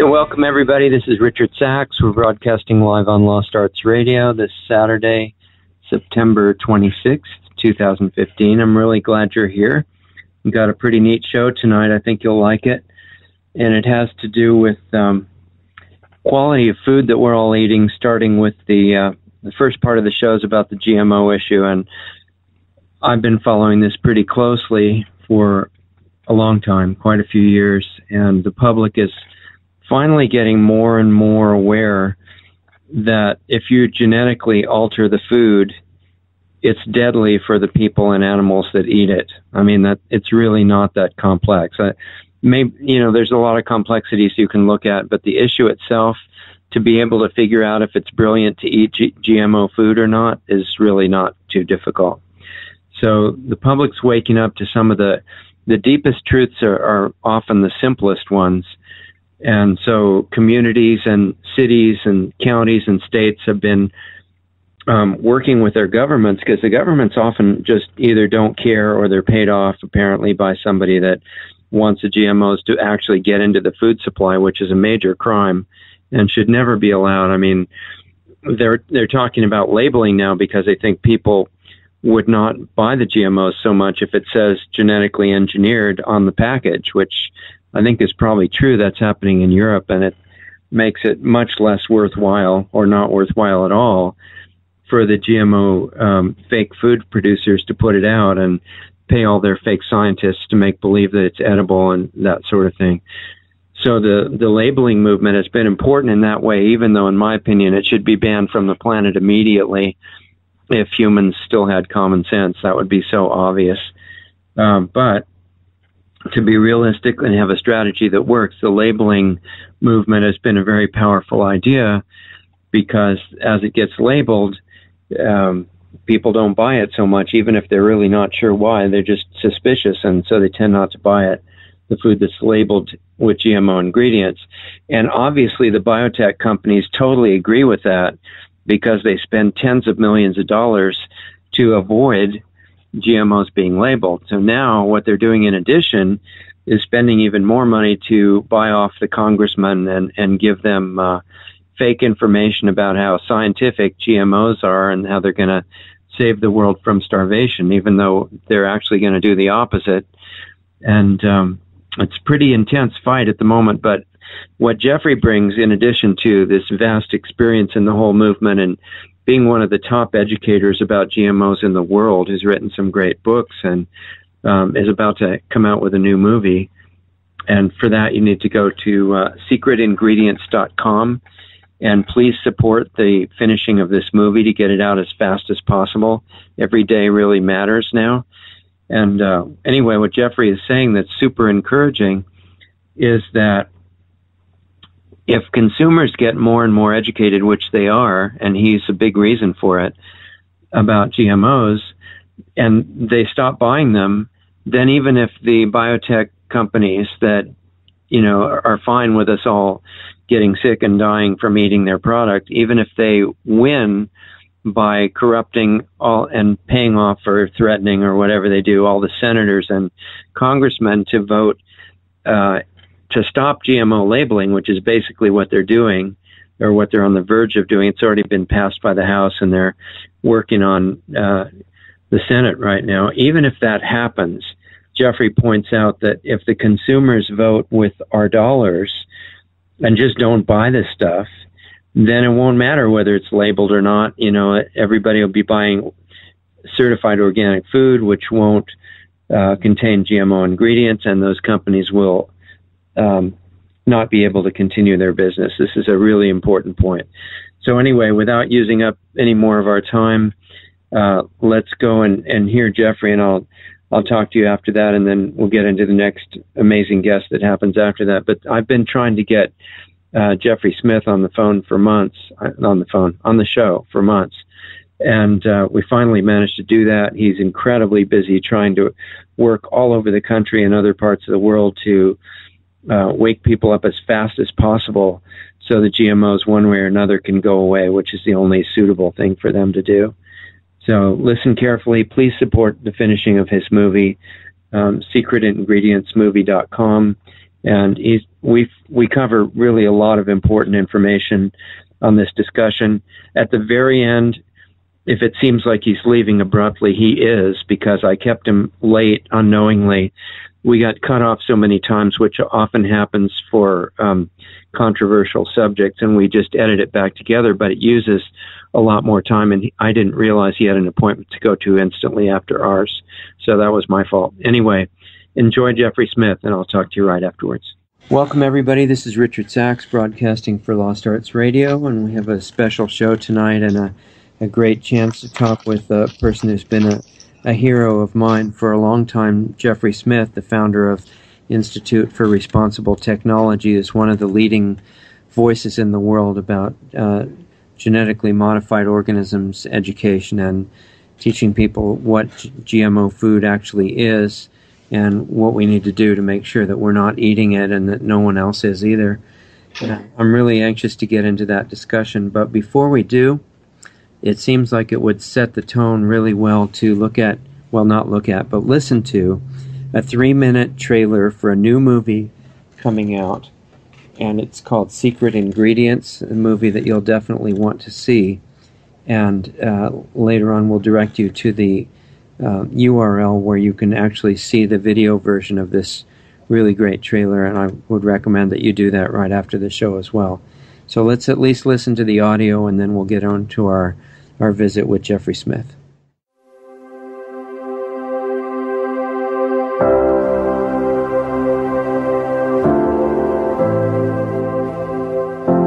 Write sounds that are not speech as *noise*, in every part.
Hey, welcome everybody. This is Richard Sacks. We're broadcasting live on Lost Arts Radio this Saturday, September 26th, 2015. I'm really glad you're here. We've got a pretty neat show tonight. I think you'll like it. And it has to do with um, quality of food that we're all eating, starting with the, uh, the first part of the show is about the GMO issue. And I've been following this pretty closely for a long time, quite a few years. And the public is finally getting more and more aware that if you genetically alter the food, it's deadly for the people and animals that eat it. I mean that it's really not that complex. I, maybe you know there's a lot of complexities you can look at, but the issue itself to be able to figure out if it's brilliant to eat G- GMO food or not is really not too difficult. So the public's waking up to some of the the deepest truths are, are often the simplest ones and so communities and cities and counties and states have been um, working with their governments because the governments often just either don't care or they're paid off apparently by somebody that wants the GMOs to actually get into the food supply, which is a major crime and should never be allowed. I mean, they're they're talking about labeling now because they think people would not buy the GMOs so much if it says genetically engineered on the package, which I think is probably true. That's happening in Europe, and it makes it much less worthwhile or not worthwhile at all for the GMO um, fake food producers to put it out and pay all their fake scientists to make believe that it's edible and that sort of thing. So the the labeling movement has been important in that way, even though, in my opinion, it should be banned from the planet immediately. If humans still had common sense, that would be so obvious. Um, but to be realistic and have a strategy that works. The labeling movement has been a very powerful idea because as it gets labeled, um, people don't buy it so much, even if they're really not sure why. They're just suspicious, and so they tend not to buy it. The food that's labeled with GMO ingredients. And obviously, the biotech companies totally agree with that because they spend tens of millions of dollars to avoid GMOs being labeled. So now what they're doing in addition is spending even more money to buy off the congressmen and, and give them uh, fake information about how scientific GMOs are and how they're going to save the world from starvation, even though they're actually going to do the opposite. And um, it's pretty intense fight at the moment. But what Jeffrey brings, in addition to this vast experience in the whole movement and being one of the top educators about GMOs in the world, who's written some great books and um, is about to come out with a new movie. And for that, you need to go to uh, secretingredients.com and please support the finishing of this movie to get it out as fast as possible. Every day really matters now. And uh, anyway, what Jeffrey is saying that's super encouraging is that if consumers get more and more educated, which they are, and he's a big reason for it, about GMOs, and they stop buying them, then even if the biotech companies that, you know, are fine with us all getting sick and dying from eating their product, even if they win by corrupting all and paying off or threatening or whatever they do, all the senators and congressmen to vote uh, to stop GMO labeling, which is basically what they're doing or what they're on the verge of doing. It's already been passed by the House and they're working on uh, the Senate right now. Even if that happens, Jeffrey points out that if the consumers vote with our dollars and just don't buy this stuff, then it won't matter whether it's labeled or not. You know, everybody will be buying certified organic food, which won't uh, contain GMO ingredients, and those companies will um, not be able to continue their business. This is a really important point. So anyway, without using up any more of our time, uh, let's go and, and hear Jeffrey, and I'll I'll talk to you after that, and then we'll get into the next amazing guest that happens after that. But I've been trying to get uh, Jeffrey Smith on the phone for months, uh, on the phone, on the show for months. And uh, we finally managed to do that. He's incredibly busy trying to work all over the country and other parts of the world to uh, wake people up as fast as possible so the GMOs, one way or another, can go away, which is the only suitable thing for them to do. So listen carefully. Please support the finishing of his movie, um, secretingredientsmovie.com. and he's, we we cover really a lot of important information on this discussion. At the very end, if it seems like he's leaving abruptly, he is because I kept him late unknowingly. We got cut off so many times, which often happens for um, controversial subjects, and we just edit it back together. But it uses a lot more time, and I didn't realize he had an appointment to go to instantly after ours, so that was my fault. Anyway, enjoy Jeffrey Smith, and I'll talk to you right afterwards. Welcome, everybody. This is Richard Sacks broadcasting for Lost Arts Radio, and we have a special show tonight and a, a great chance to talk with a person who's been a, a hero of mine for a long time, Jeffrey Smith, the founder of Institute for Responsible Technology, is one of the leading voices in the world about uh, genetically modified organisms education and teaching people what GMO food actually is and what we need to do to make sure that we're not eating it and that no one else is either. I'm really anxious to get into that discussion, but before we do, it seems like it would set the tone really well to look at, well, not look at, but listen to a three minute trailer for a new movie coming out. And it's called Secret Ingredients, a movie that you'll definitely want to see. And uh, later on, we'll direct you to the uh, URL where you can actually see the video version of this really great trailer, and I would recommend that you do that right after the show as well. So let's at least listen to the audio, and then we'll get on to our, our visit with Jeffrey Smith.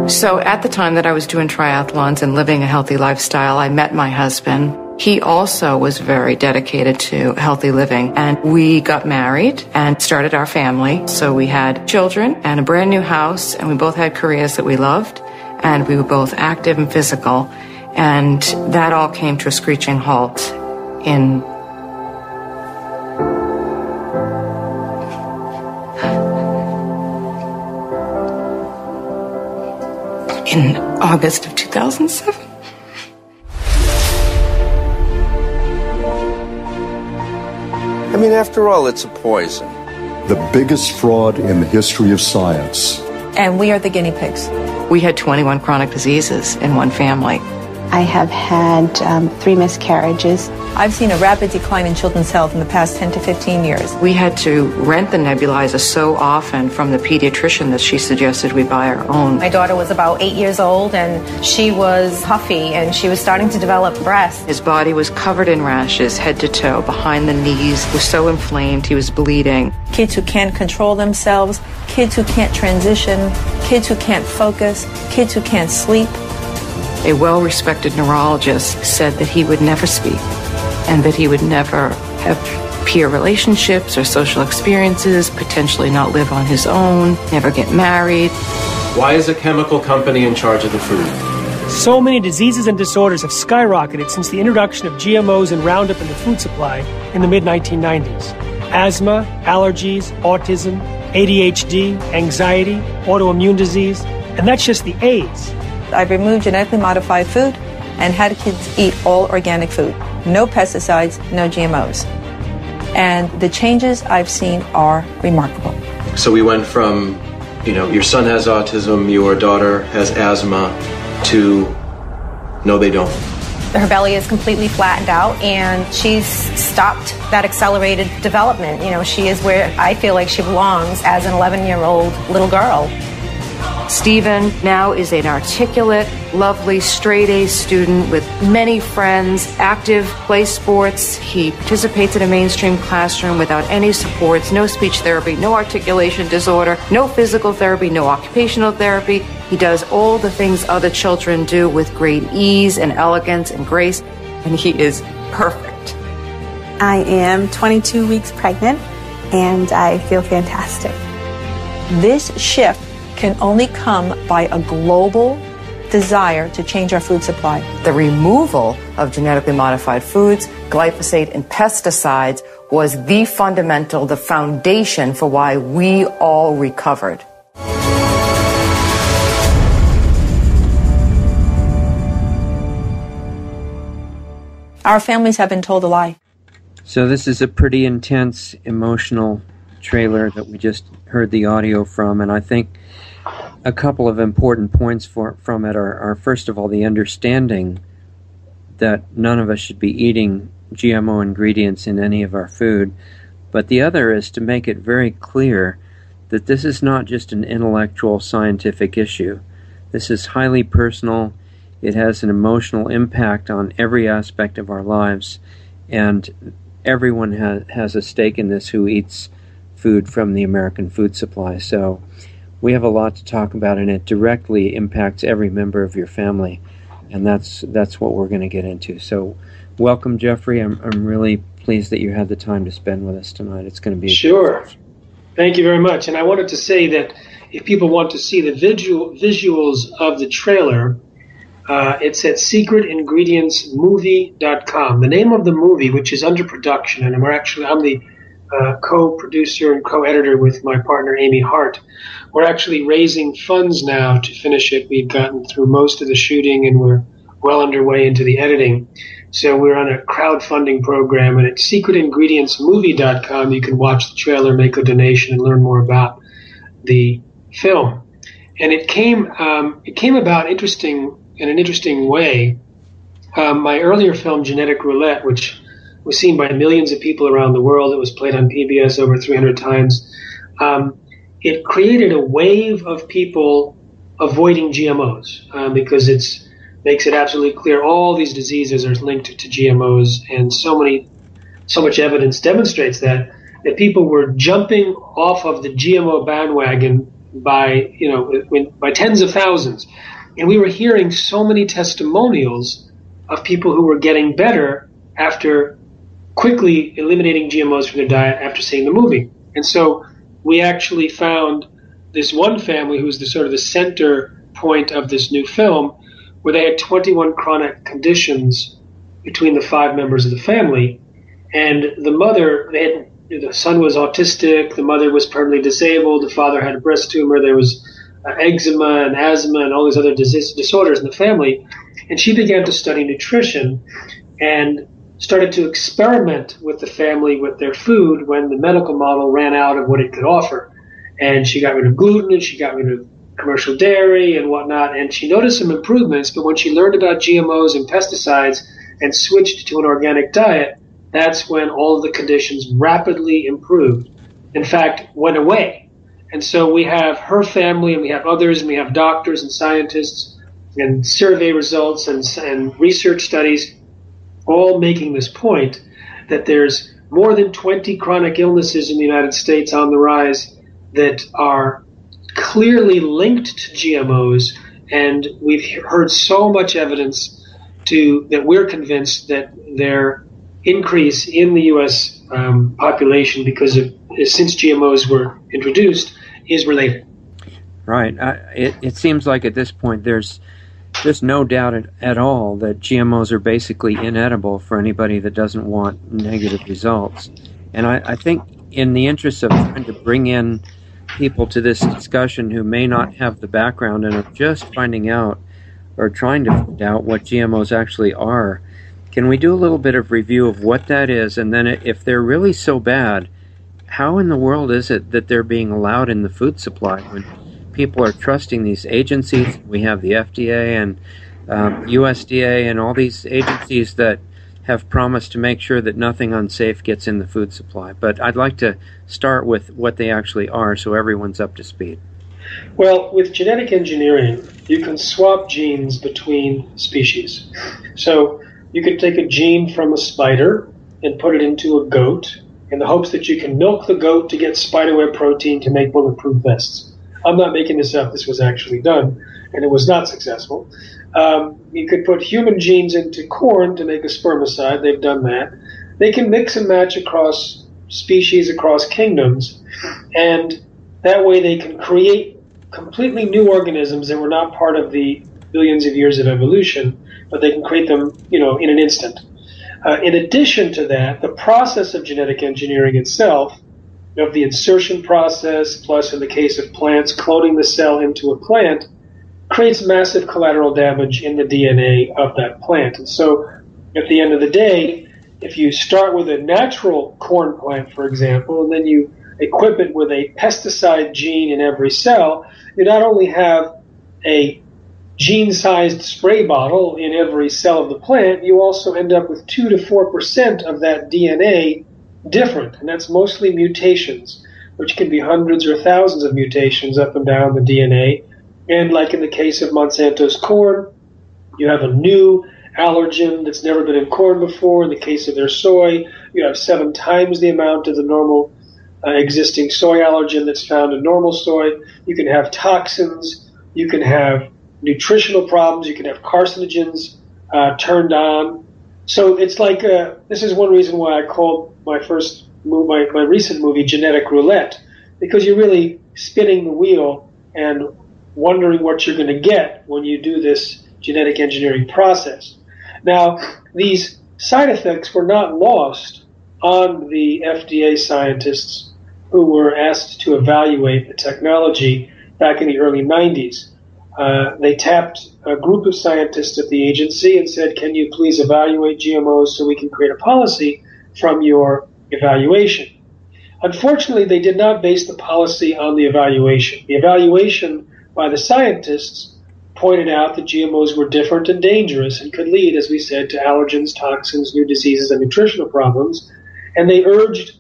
So, at the time that I was doing triathlons and living a healthy lifestyle, I met my husband. He also was very dedicated to healthy living and we got married and started our family. So we had children and a brand new house and we both had careers that we loved and we were both active and physical. And that all came to a screeching halt in in August of 2007. I mean, after all, it's a poison. The biggest fraud in the history of science. And we are the guinea pigs. We had 21 chronic diseases in one family. I have had um, three miscarriages. I've seen a rapid decline in children's health in the past 10 to 15 years. We had to rent the nebulizer so often from the pediatrician that she suggested we buy our own. My daughter was about eight years old and she was huffy and she was starting to develop breasts. His body was covered in rashes, head to toe, behind the knees, was so inflamed he was bleeding. Kids who can't control themselves, kids who can't transition, kids who can't focus, kids who can't sleep. A well respected neurologist said that he would never speak and that he would never have peer relationships or social experiences, potentially not live on his own, never get married. Why is a chemical company in charge of the food? So many diseases and disorders have skyrocketed since the introduction of GMOs and Roundup in the food supply in the mid 1990s. Asthma, allergies, autism, ADHD, anxiety, autoimmune disease, and that's just the AIDS. I've removed genetically modified food and had kids eat all organic food. No pesticides, no GMOs. And the changes I've seen are remarkable. So we went from, you know, your son has autism, your daughter has asthma, to no, they don't. Her belly is completely flattened out and she's stopped that accelerated development. You know, she is where I feel like she belongs as an 11 year old little girl. Stephen now is an articulate, lovely, straight A student with many friends, active, plays sports. He participates in a mainstream classroom without any supports, no speech therapy, no articulation disorder, no physical therapy, no occupational therapy. He does all the things other children do with great ease and elegance and grace, and he is perfect. I am 22 weeks pregnant and I feel fantastic. This shift can only come by a global desire to change our food supply. The removal of genetically modified foods, glyphosate, and pesticides was the fundamental, the foundation for why we all recovered. Our families have been told a lie. So, this is a pretty intense emotional trailer that we just heard the audio from, and I think a couple of important points for, from it are, are first of all the understanding that none of us should be eating GMO ingredients in any of our food, but the other is to make it very clear that this is not just an intellectual scientific issue. This is highly personal. It has an emotional impact on every aspect of our lives, and everyone has, has a stake in this who eats food from the American food supply. So we have a lot to talk about, and it directly impacts every member of your family, and that's that's what we're going to get into. So, welcome, Jeffrey. I'm I'm really pleased that you had the time to spend with us tonight. It's going to be sure. Thank you very much. And I wanted to say that if people want to see the visual visuals of the trailer, uh, it's at secretingredientsmovie.com. The name of the movie, which is under production, and we're actually I'm the uh, co-producer and co-editor with my partner Amy Hart. We're actually raising funds now to finish it. We've gotten through most of the shooting, and we're well underway into the editing. So we're on a crowdfunding program, and at secretingredientsmovie.com, you can watch the trailer, make a donation, and learn more about the film. And it came um, it came about interesting in an interesting way. Um, my earlier film, Genetic Roulette, which was seen by millions of people around the world, it was played on PBS over 300 times. Um, it created a wave of people avoiding GMOs um, because it makes it absolutely clear all these diseases are linked to GMOs, and so many, so much evidence demonstrates that that people were jumping off of the GMO bandwagon by you know by tens of thousands, and we were hearing so many testimonials of people who were getting better after quickly eliminating GMOs from their diet after seeing the movie, and so we actually found this one family who was the sort of the center point of this new film where they had 21 chronic conditions between the five members of the family. And the mother, they had, the son was autistic, the mother was permanently disabled, the father had a breast tumor, there was uh, eczema and asthma and all these other disease, disorders in the family. And she began to study nutrition and started to experiment with the family with their food when the medical model ran out of what it could offer. And she got rid of gluten and she got rid of commercial dairy and whatnot, and she noticed some improvements. But when she learned about GMOs and pesticides and switched to an organic diet, that's when all of the conditions rapidly improved. In fact, went away. And so we have her family, and we have others, and we have doctors and scientists, and survey results and, and research studies, all making this point that there's more than 20 chronic illnesses in the United States on the rise that are clearly linked to GMOs, and we've heard so much evidence to that we're convinced that their increase in the U.S. Um, population because of since GMOs were introduced is related. Right. Uh, it, it seems like at this point there's just no doubt at, at all that GMOs are basically inedible for anybody that doesn't want negative results. And I, I think in the interest of trying to bring in people to this discussion who may not have the background and are just finding out or trying to find out what GMOs actually are. Can we do a little bit of review of what that is? And then, if they're really so bad, how in the world is it that they're being allowed in the food supply when people are trusting these agencies? We have the FDA and um, USDA and all these agencies that have promised to make sure that nothing unsafe gets in the food supply. But I'd like to start with what they actually are so everyone's up to speed. Well, with genetic engineering, you can swap genes between species. So you could take a gene from a spider and put it into a goat in the hopes that you can milk the goat to get spiderweb protein to make bulletproof vests. I'm not making this up, this was actually done, and it was not successful. Um, you could put human genes into corn to make a spermicide. They've done that. They can mix and match across species, across kingdoms, and that way they can create completely new organisms that were not part of the billions of years of evolution, but they can create them, you know, in an instant. Uh, in addition to that, the process of genetic engineering itself, of the insertion process, plus in the case of plants, cloning the cell into a plant, creates massive collateral damage in the DNA of that plant. And so, at the end of the day, if you start with a natural corn plant, for example, and then you equip it with a pesticide gene in every cell, you not only have a gene sized spray bottle in every cell of the plant, you also end up with 2 to 4% of that DNA different. And that's mostly mutations, which can be hundreds or thousands of mutations up and down the DNA. And like in the case of Monsanto's corn, you have a new allergen that's never been in corn before. In the case of their soy, you have seven times the amount of the normal uh, existing soy allergen that's found in normal soy. You can have toxins. You can have nutritional problems. You can have carcinogens uh, turned on. So it's like uh, this is one reason why I called my first my, my recent movie genetic roulette because you're really spinning the wheel and wondering what you're going to get when you do this genetic engineering process. Now, these side effects were not lost on the FDA scientists who were asked to evaluate the technology back in the early 90s. Uh, they tapped a group of scientists at the agency and said, Can you please evaluate GMOs so we can create a policy from your evaluation? Unfortunately, they did not base the policy on the evaluation. The evaluation by the scientists pointed out that GMOs were different and dangerous and could lead, as we said, to allergens, toxins, new diseases, and nutritional problems. And they urged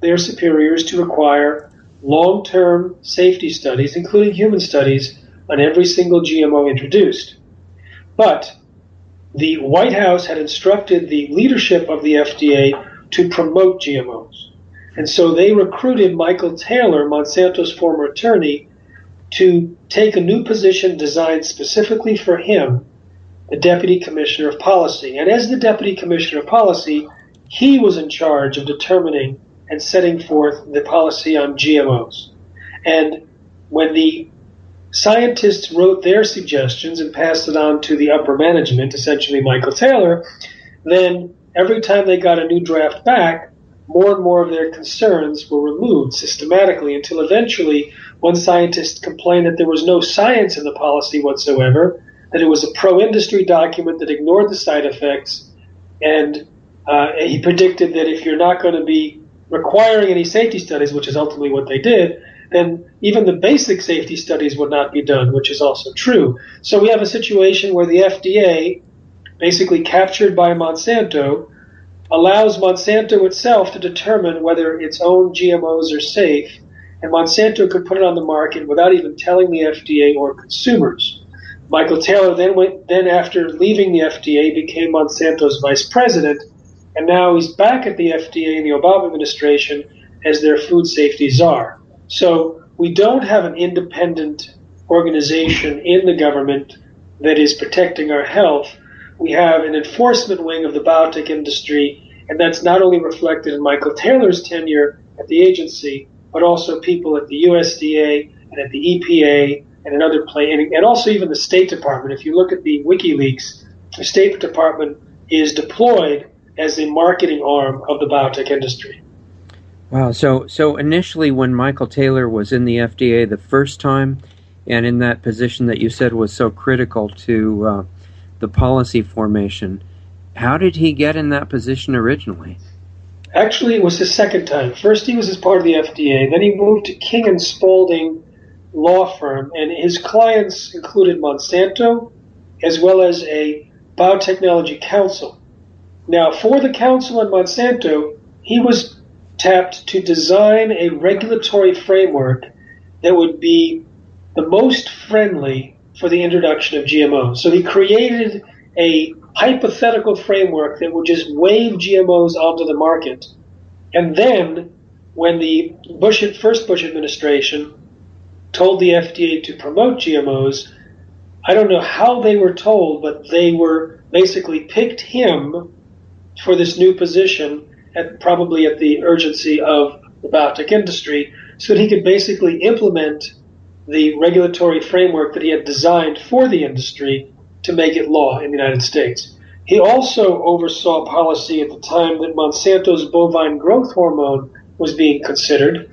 their superiors to require long term safety studies, including human studies, on every single GMO introduced. But the White House had instructed the leadership of the FDA to promote GMOs. And so they recruited Michael Taylor, Monsanto's former attorney, to take a new position designed specifically for him, the Deputy Commissioner of Policy. And as the Deputy Commissioner of Policy, he was in charge of determining and setting forth the policy on GMOs. And when the scientists wrote their suggestions and passed it on to the upper management, essentially Michael Taylor, then every time they got a new draft back, more and more of their concerns were removed systematically until eventually one scientist complained that there was no science in the policy whatsoever, that it was a pro industry document that ignored the side effects, and uh, he predicted that if you're not going to be requiring any safety studies, which is ultimately what they did, then even the basic safety studies would not be done, which is also true. So we have a situation where the FDA, basically captured by Monsanto, allows Monsanto itself to determine whether its own GMOs are safe and Monsanto could put it on the market without even telling the FDA or consumers. Michael Taylor then went, then after leaving the FDA became Monsanto's vice president, and now he's back at the FDA in the Obama administration as their food safety czar. So we don't have an independent organization in the government that is protecting our health. We have an enforcement wing of the biotech industry, and that's not only reflected in Michael Taylor's tenure at the agency, but also people at the USDA and at the EPA and another place, and, and also even the State Department. If you look at the WikiLeaks, the State Department is deployed as a marketing arm of the biotech industry. Wow. So, so initially, when Michael Taylor was in the FDA the first time, and in that position that you said was so critical to uh, the policy formation, how did he get in that position originally? Actually, it was his second time. First, he was as part of the FDA. Then he moved to King and Spalding law firm, and his clients included Monsanto, as well as a biotechnology council. Now, for the council and Monsanto, he was tapped to design a regulatory framework that would be the most friendly for the introduction of GMOs. So he created a hypothetical framework that would just wave GMOs onto the market. And then, when the Bush, first Bush administration told the FDA to promote GMOs, I don't know how they were told, but they were basically picked him for this new position, at, probably at the urgency of the biotech industry, so that he could basically implement the regulatory framework that he had designed for the industry to make it law in the United States. He also oversaw policy at the time that Monsanto's bovine growth hormone was being considered.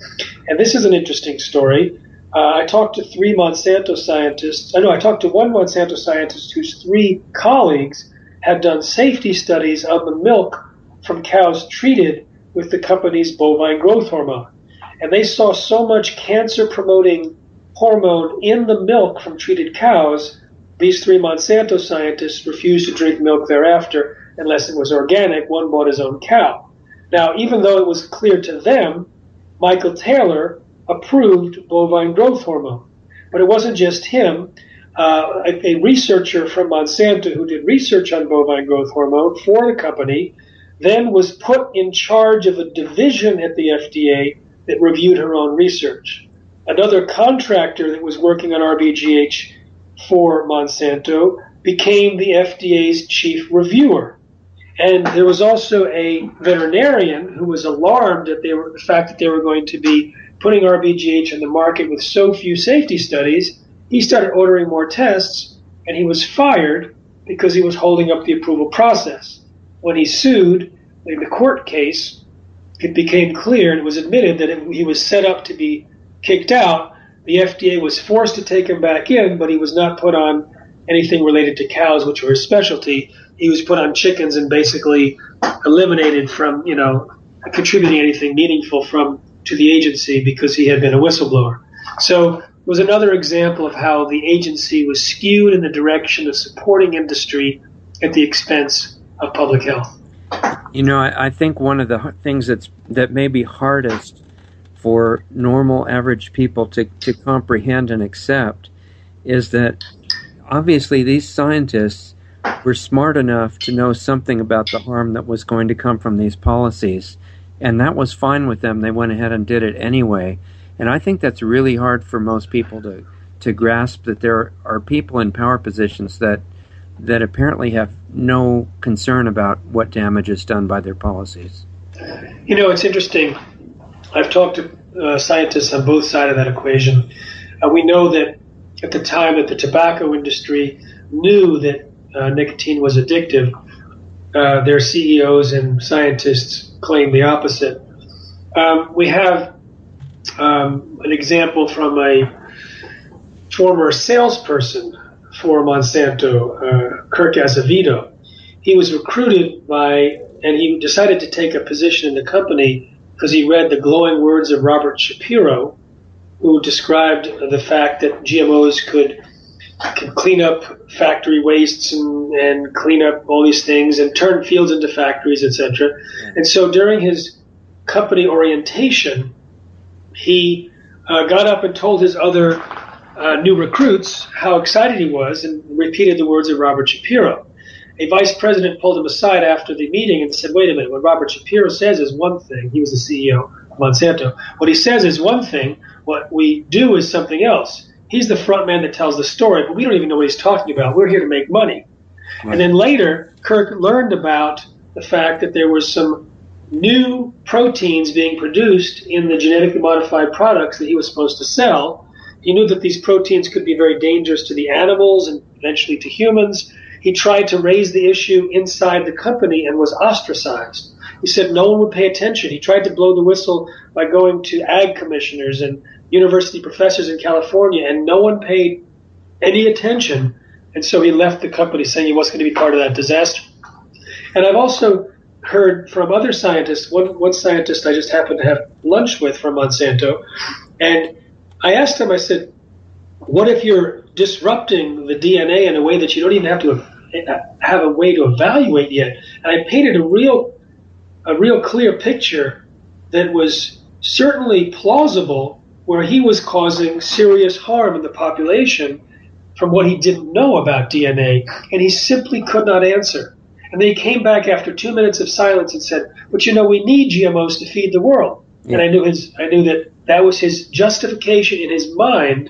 And this is an interesting story. Uh, I talked to three Monsanto scientists. I know I talked to one Monsanto scientist whose three colleagues had done safety studies on the milk from cows treated with the company's bovine growth hormone. and they saw so much cancer promoting hormone in the milk from treated cows, these three Monsanto scientists refused to drink milk thereafter unless it was organic. One bought his own cow. Now, even though it was clear to them, Michael Taylor approved bovine growth hormone. But it wasn't just him. Uh, a, a, researcher from Monsanto who did research on bovine growth hormone for the company then was put in charge of a division at the FDA that reviewed her own research. Another contractor that was working on RBGH for Monsanto became the FDA's chief reviewer. And there was also a veterinarian who was alarmed at they were, the fact that they were going to be putting RBGH in the market with so few safety studies. He started ordering more tests, and he was fired because he was holding up the approval process. When he sued in the court case, it became clear and it was admitted that it, he was set up to be kicked out. The FDA was forced to take him back in, but he was not put on anything related to cows, which were his specialty. He was put on chickens and basically eliminated from, you know, contributing anything meaningful from to the agency because he had been a whistleblower. So it was another example of how the agency was skewed in the direction of supporting industry at the expense of public health. You know, I, I think one of the things that's that may be hardest for normal average people to, to comprehend and accept is that obviously these scientists were smart enough to know something about the harm that was going to come from these policies. And that was fine with them. They went ahead and did it anyway. And I think that's really hard for most people to, to grasp that there are people in power positions that that apparently have no concern about what damage is done by their policies. You know, it's interesting. I've talked to uh, scientists on both sides of that equation. Uh, we know that at the time that the tobacco industry knew that uh, nicotine was addictive, uh, their CEOs and scientists claimed the opposite. Um, we have um, an example from a former salesperson for Monsanto, uh, Kirk Azevedo. He was recruited by, and he decided to take a position in the company because he read the glowing words of Robert Shapiro, who described the fact that GMOs could, could clean up factory wastes and, and clean up all these things and turn fields into factories, etc. And so during his company orientation, he uh, got up and told his other uh, new recruits how excited he was and repeated the words of Robert Shapiro. A vice president pulled him aside after the meeting and said, Wait a minute, what Robert Shapiro says is one thing. He was the CEO of Monsanto. What he says is one thing. What we do is something else. He's the front man that tells the story, but we don't even know what he's talking about. We're here to make money. Right. And then later, Kirk learned about the fact that there were some new proteins being produced in the genetically modified products that he was supposed to sell he knew that these proteins could be very dangerous to the animals and eventually to humans. He tried to raise the issue inside the company and was ostracized. He said no one would pay attention. He tried to blow the whistle by going to ag commissioners and university professors in California, and no one paid any attention. And so he left the company saying he wasn't going to be part of that disaster. And I've also heard from other scientists, one, one scientist I just happened to have lunch with from Monsanto, and I asked him, I said, what if you're disrupting the DNA in a way that you don't even have to have a way to evaluate yet? And I painted a real, a real clear picture that was certainly plausible where he was causing serious harm in the population from what he didn't know about DNA, and he simply could not answer. And they came back after two minutes of silence and said, "But you know, we need GMOs to feed the world." Yeah. And I knew his, I knew that that was his justification in his mind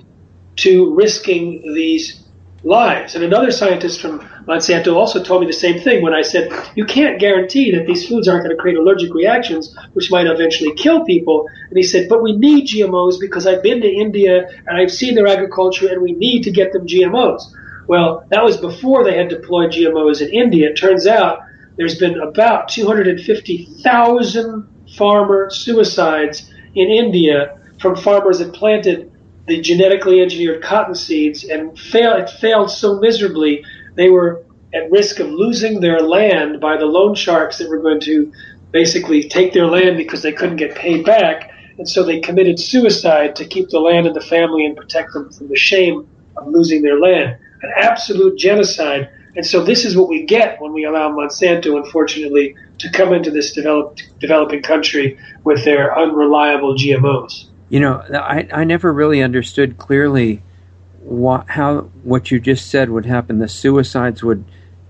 to risking these lives. And another scientist from Monsanto also told me the same thing when I said, you can't guarantee that these foods aren't going to create allergic reactions, which might eventually kill people. And he said, but we need GMOs because I've been to India and I've seen their agriculture and we need to get them GMOs. Well, that was before they had deployed GMOs in India. It turns out there's been about 250,000 farmer suicides in India from farmers that planted the genetically engineered cotton seeds and fail, it failed so miserably they were at risk of losing their land by the loan sharks that were going to basically take their land because they couldn't get paid back. and so they committed suicide to keep the land and the family and protect them from the shame of losing their land. An absolute genocide. And so this is what we get when we allow Monsanto, unfortunately, to come into this developed, developing country with their unreliable GMOs. You know, I, I never really understood clearly what, how what you just said would happen. The suicides would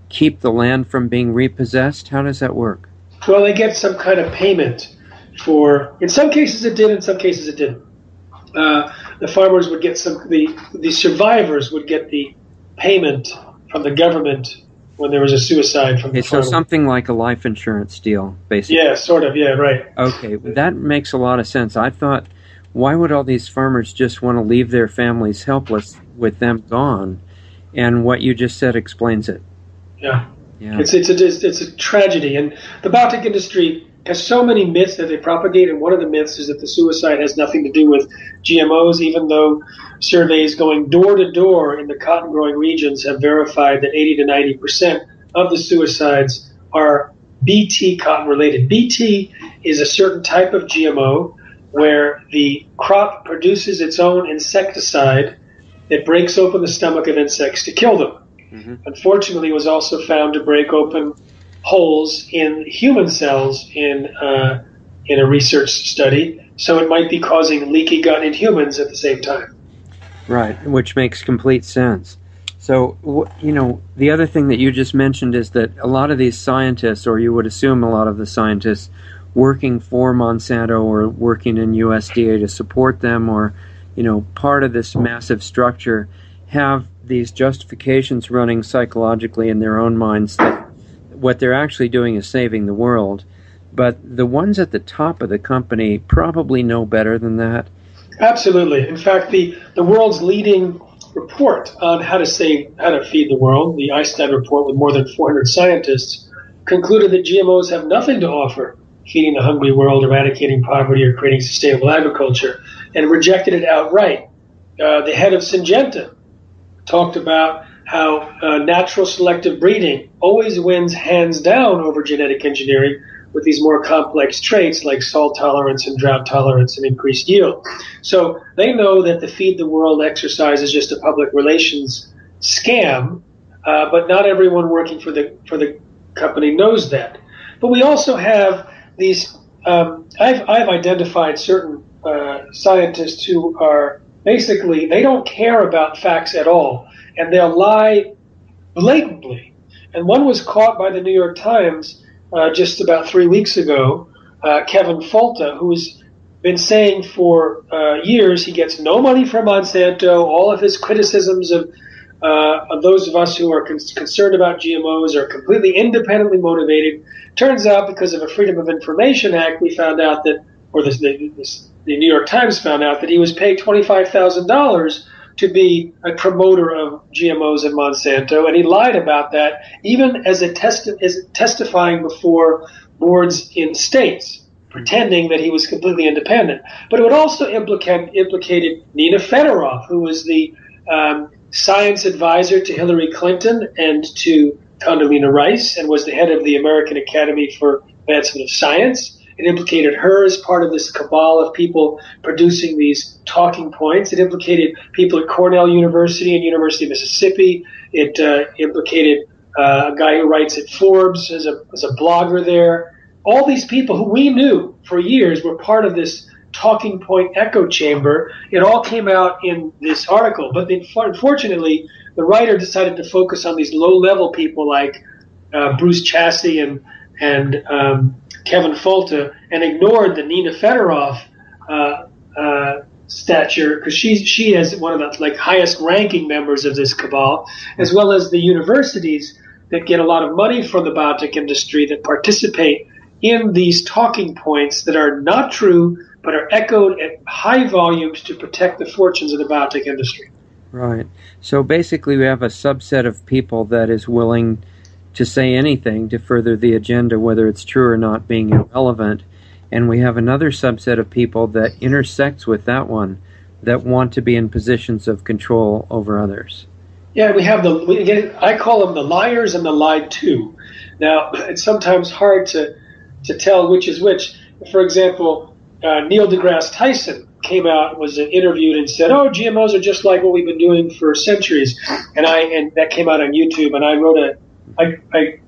keep the land from being repossessed. How does that work? Well, they get some kind of payment for. In some cases, it did. In some cases, it didn't. Uh, the farmers would get some. The the survivors would get the payment from the government when there was a suicide from okay, the farmer. So something like a life insurance deal, basically. Yeah, sort of. Yeah, right. Okay, that makes a lot of sense. I thought, why would all these farmers just want to leave their families helpless with them gone? And what you just said explains it. Yeah. Yeah. It's, it's, a, it's a tragedy. And the biotech industry has so many myths that they propagate, and one of the myths is that the suicide has nothing to do with GMOs, even though surveys going door to door in the cotton growing regions have verified that 80 to 90 percent of the suicides are BT cotton related. BT is a certain type of GMO where the crop produces its own insecticide that breaks open the stomach of insects to kill them. Mm-hmm. Unfortunately, it was also found to break open holes in human cells in uh, in a research study. So it might be causing leaky gut in humans at the same time. Right, which makes complete sense. So, you know, the other thing that you just mentioned is that a lot of these scientists, or you would assume a lot of the scientists working for Monsanto or working in USDA to support them, or, you know, part of this massive structure, have these justifications running psychologically in their own minds that what they're actually doing is saving the world. But the ones at the top of the company probably know better than that. Absolutely. In fact, the, the world's leading report on how to save, how to feed the world, the Einstein report with more than 400 scientists, concluded that GMOs have nothing to offer feeding the hungry world, eradicating poverty, or creating sustainable agriculture, and rejected it outright. Uh, the head of Syngenta, talked about how uh, natural selective breeding always wins hands down over genetic engineering with these more complex traits like salt tolerance and drought tolerance and increased yield. So they know that the Feed the World exercise is just a public relations scam, uh, but not everyone working for the for the company knows that. But we also have these. Um, I've I've identified certain uh, scientists who are basically they don't care about facts at all and they'll lie blatantly. And one was caught by the New York Times uh, just about three weeks ago, uh, Kevin Folta, who's been saying for uh, years he gets no money from Monsanto. All of his criticisms of, uh, those of us who are con- concerned about GMOs are completely independently motivated. Turns out, because of a Freedom of Information Act, we found out that, or the, the, the New York Times found out that he was paid twenty-five thousand dollars to be a promoter of GMOs and Monsanto, and he lied about that, even as a test as testifying before boards in states, pretending that he was completely independent. But it would also implicate implicated Nina Fedoroff, who was the um, science advisor to Hillary Clinton and to Condoleezza Rice, and was the head of the American Academy for Advancement of Science. It implicated her as part of this cabal of people producing these talking points. It implicated people at Cornell University and University of Mississippi. It uh, implicated uh, a guy who writes at Forbes as a, as a blogger there. All these people who we knew for years were part of this talking point echo chamber. It all came out in this article, but unfortunately, the writer decided to focus on these low level people like uh, Bruce Chassy and and um, Kevin Folta and ignored the Nina Fedoroff uh, uh, stature because she she is one of the like highest ranking members of this cabal, as well as the universities that get a lot of money from the biotech industry that participate in these talking points that are not true but are echoed at high volumes to protect the fortunes of the biotech industry. Right. So basically, we have a subset of people that is willing to say anything to further the agenda, whether it's true or not, being irrelevant. And we have another subset of people that intersects with that one that want to be in positions of control over others. Yeah, we have the, again, I call them the liars and the lied to. Now, it's sometimes hard to, to tell which is which. For example, uh, Neil deGrasse Tyson came out, was interviewed, and said, "Oh, GMOs are just like what we've been doing for centuries," and I and that came out on YouTube, and I wrote a, I, I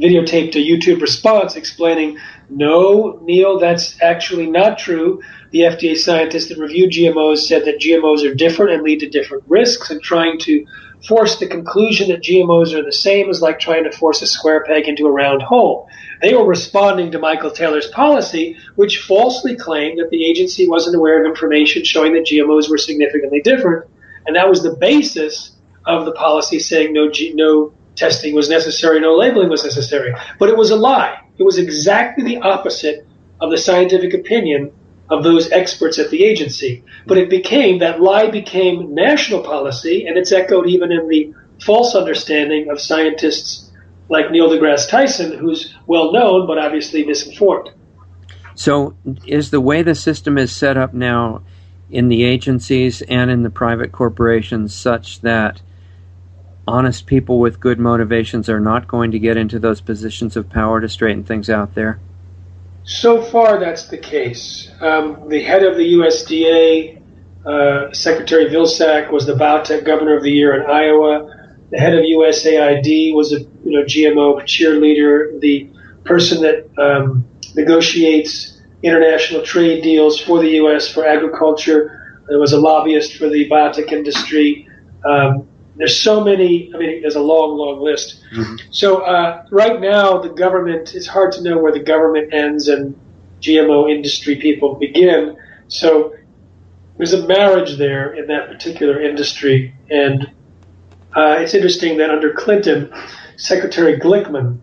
videotaped a YouTube response explaining, "No, Neil, that's actually not true." The FDA scientists that reviewed GMOs said that GMOs are different and lead to different risks, and trying to force the conclusion that GMOs are the same is like trying to force a square peg into a round hole. They were responding to Michael Taylor's policy, which falsely claimed that the agency wasn't aware of information showing that GMOs were significantly different. And that was the basis of the policy saying no, G- no testing was necessary, no labeling was necessary. But it was a lie. It was exactly the opposite of the scientific opinion of those experts at the agency. But it became, that lie became national policy, and it's echoed even in the false understanding of scientists like Neil deGrasse Tyson, who's well known but obviously misinformed. So, is the way the system is set up now in the agencies and in the private corporations such that honest people with good motivations are not going to get into those positions of power to straighten things out there? So far, that's the case. Um, the head of the USDA, uh, Secretary Vilsack, was the biotech governor of the year in Iowa the head of USAID was a you know GMO cheerleader. The person that um, negotiates international trade deals for the U.S. for agriculture there was a lobbyist for the biotech industry. Um, there's so many. I mean, there's a long, long list. Mm-hmm. So uh, right now, the government. It's hard to know where the government ends and GMO industry people begin. So there's a marriage there in that particular industry, and uh, it's interesting that under Clinton, Secretary Glickman,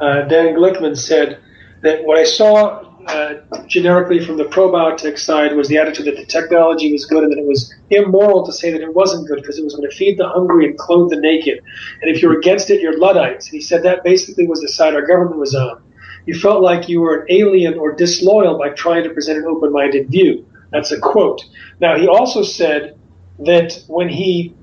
uh, Dan Glickman said that what I saw uh, generically from the pro-biotech side was the attitude that the technology was good and that it was immoral to say that it wasn't good because it was going to feed the hungry and clothe the naked. And if you're against it, you're Luddites. And he said that basically was the side our government was on. You felt like you were an alien or disloyal by trying to present an open minded view. That's a quote. Now, he also said that when he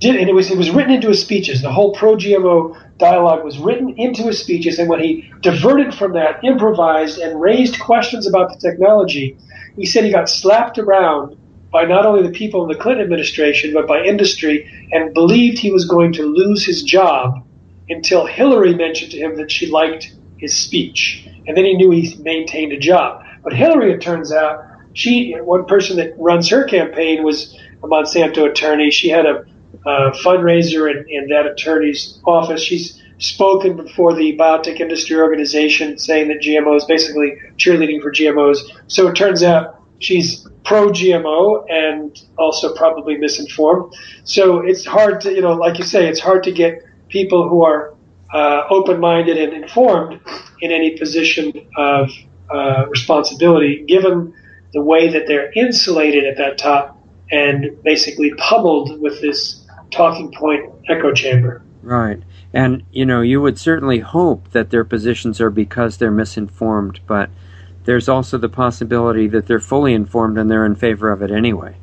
did, and it was it was written into his speeches. The whole pro GMO dialogue was written into his speeches, and when he diverted from that, improvised, and raised questions about the technology, he said he got slapped around by not only the people in the Clinton administration but by industry, and believed he was going to lose his job until Hillary mentioned to him that she liked his speech, and then he knew he maintained a job. But Hillary, it turns out, she one person that runs her campaign was a Monsanto attorney. She had a uh, fundraiser in, in that attorney's office. She's spoken before the biotech industry organization saying that GMO is basically cheerleading for GMOs. So it turns out she's pro GMO and also probably misinformed. So it's hard to, you know, like you say, it's hard to get people who are uh, open minded and informed in any position of uh, responsibility, given the way that they're insulated at that top and basically pummeled with this talking point echo chamber. Right. And, you know, you would certainly hope that their positions are because they're misinformed, but there's also the possibility that they're fully informed and they're in favor of it anyway.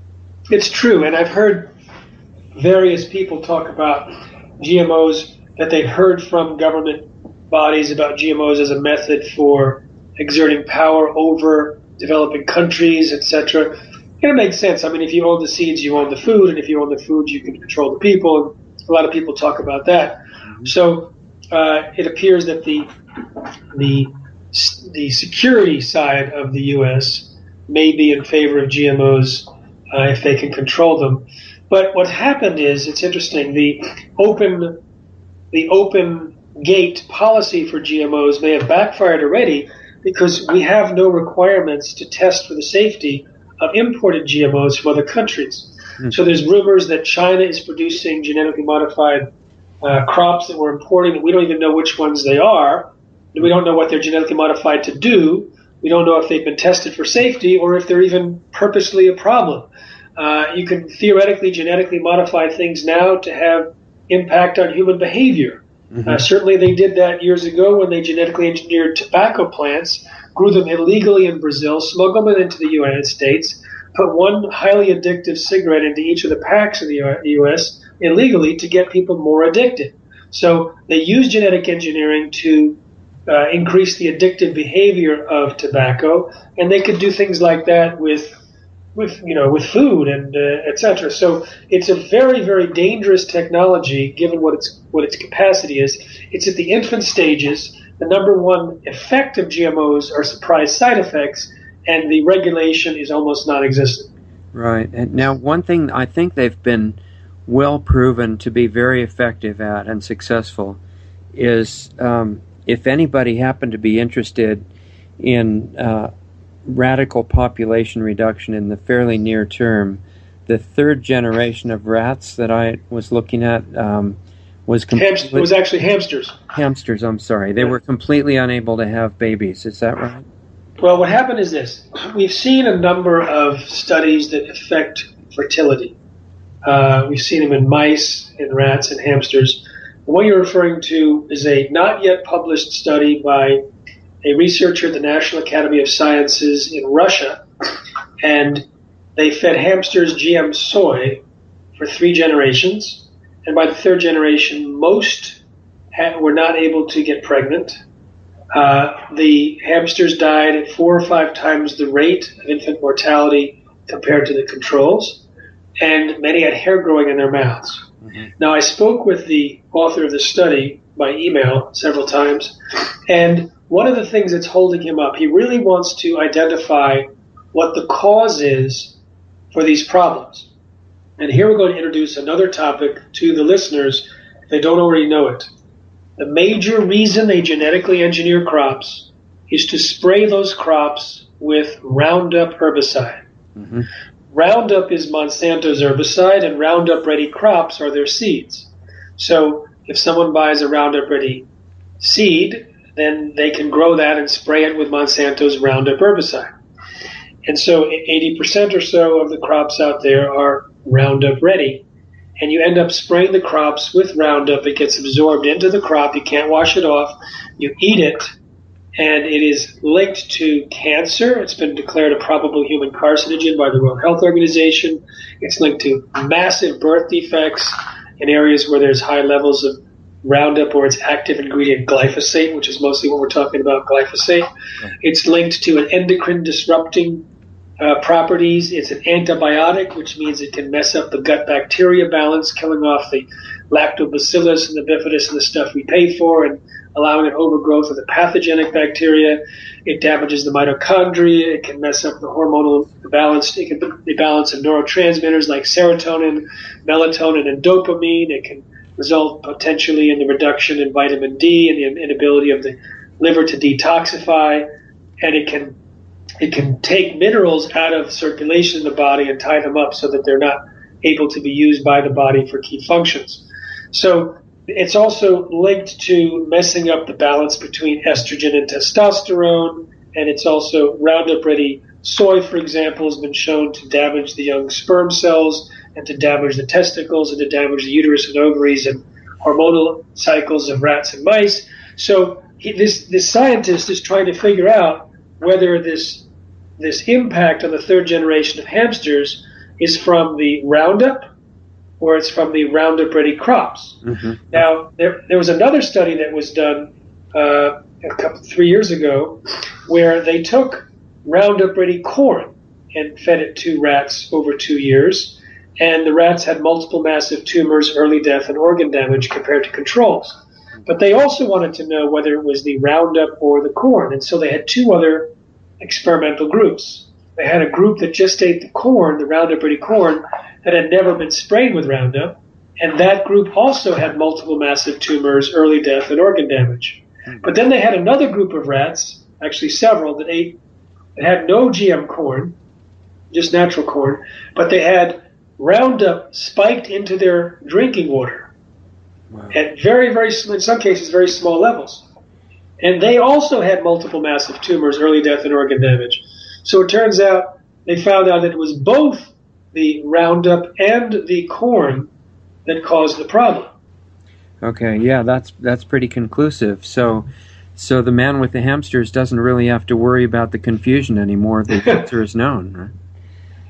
It's true. And I've heard various people talk about GMOs that they've heard from government bodies about GMOs as a method for exerting power over developing countries, etc it makes sense. I mean, if you own the seeds, you own the food, and if you own the food, you can control the people. A lot of people talk about that. Mm-hmm. So uh, it appears that the the the security side of the U.S. may be in favor of GMOs uh, if they can control them. But what happened is, it's interesting. The open the open gate policy for GMOs may have backfired already because we have no requirements to test for the safety of imported GMOs from other countries. Mm. So there's rumors that China is producing genetically modified uh, crops that we're importing that we don't even know which ones they are. We don't know what they're genetically modified to do. We don't know if they've been tested for safety or if they're even purposely a problem. Uh, you can theoretically genetically modify things now to have impact on human behavior. Mm-hmm. Uh, certainly, they did that years ago when they genetically engineered tobacco plants grew them illegally in Brazil, smuggled them into the United States, put one highly addictive cigarette into each of the packs in the U.S. illegally to get people more addicted. So they use genetic engineering to uh, increase the addictive behavior of tobacco, and they could do things like that with with you know with food and uh, etc. So it's a very very dangerous technology given what its what its capacity is. It's at the infant stages. The number one effect of GMOs are surprise side effects, and the regulation is almost non-existent. Right. And now one thing I think they've been well proven to be very effective at and successful is um, if anybody happened to be interested in uh, radical population reduction in the fairly near term, the third generation of rats that I was looking at um, was completely, was actually hamsters. Hamsters, I'm sorry. They were completely unable to have babies. Is that right? Well, what happened is this: we've seen a number of studies that affect fertility. Uh, we've seen them in mice, in rats, and hamsters. What you're referring to is a not yet published study by a researcher at the National Academy of Sciences in Russia, and they fed hamsters GM soy for three generations. And by the third generation, most ha- were not able to get pregnant. Uh, the hamsters died at four or five times the rate of infant mortality compared to the controls, and many had hair growing in their mouths. Mm-hmm. Now, I spoke with the author of the study by email several times, and one of the things that's holding him up, he really wants to identify what the cause is for these problems. And here we're going to introduce another topic to the listeners if they don't already know it. The major reason they genetically engineer crops is to spray those crops with Roundup herbicide. Mm-hmm. Roundup is Monsanto's herbicide, and Roundup Ready crops are their seeds. So if someone buys a Roundup Ready seed, then they can grow that and spray it with Monsanto's Roundup herbicide. And so 80% or so of the crops out there are Roundup Ready. And you end up spraying the crops with Roundup. It gets absorbed into the crop. You can't wash it off. You eat it and it is linked to cancer. It's been declared a probable human carcinogen by the World Health Organization. It's linked to massive birth defects in areas where there's high levels of Roundup or its active ingredient glyphosate, which is mostly what we're talking about, glyphosate. It's linked to an endocrine disrupting uh, properties. It's an antibiotic, which means it can mess up the gut bacteria balance, killing off the lactobacillus and the bifidus and the stuff we pay for, and allowing an overgrowth of the pathogenic bacteria. It damages the mitochondria. It can mess up the hormonal balance. It can the balance of neurotransmitters like serotonin, melatonin, and dopamine. It can result potentially in the reduction in vitamin D and the inability of the liver to detoxify. And it can it can take minerals out of circulation in the body and tie them up so that they're not able to be used by the body for key functions. So it's also linked to messing up the balance between estrogen and testosterone, and it's also Roundup Ready soy, for example, has been shown to damage the young sperm cells and to damage the testicles and to damage the uterus and ovaries and hormonal cycles of rats and mice. So he, this this scientist is trying to figure out whether this this impact on the third generation of hamsters is from the Roundup or it's from the Roundup Ready crops. Mm-hmm. Now, there, there was another study that was done uh, a couple, three years ago where they took Roundup Ready corn and fed it to rats over two years, and the rats had multiple massive tumors, early death, and organ damage compared to controls. But they also wanted to know whether it was the Roundup or the corn, and so they had two other experimental groups. They had a group that just ate the corn, the Roundup Ready corn, that had never been sprayed with Roundup, and that group also had multiple massive tumors, early death, and organ damage. Hmm. But then they had another group of rats, actually several, that ate that had no GM corn, just natural corn, but they had Roundup spiked into their drinking water wow. at very, very, in some cases, very small levels. And they also had multiple massive tumors, early death, and organ damage. So it turns out they found out that it was both the Roundup and the corn that caused the problem. Okay, yeah, that's that's pretty conclusive. So, so the man with the hamsters doesn't really have to worry about the confusion anymore. The answer is known, *laughs* right?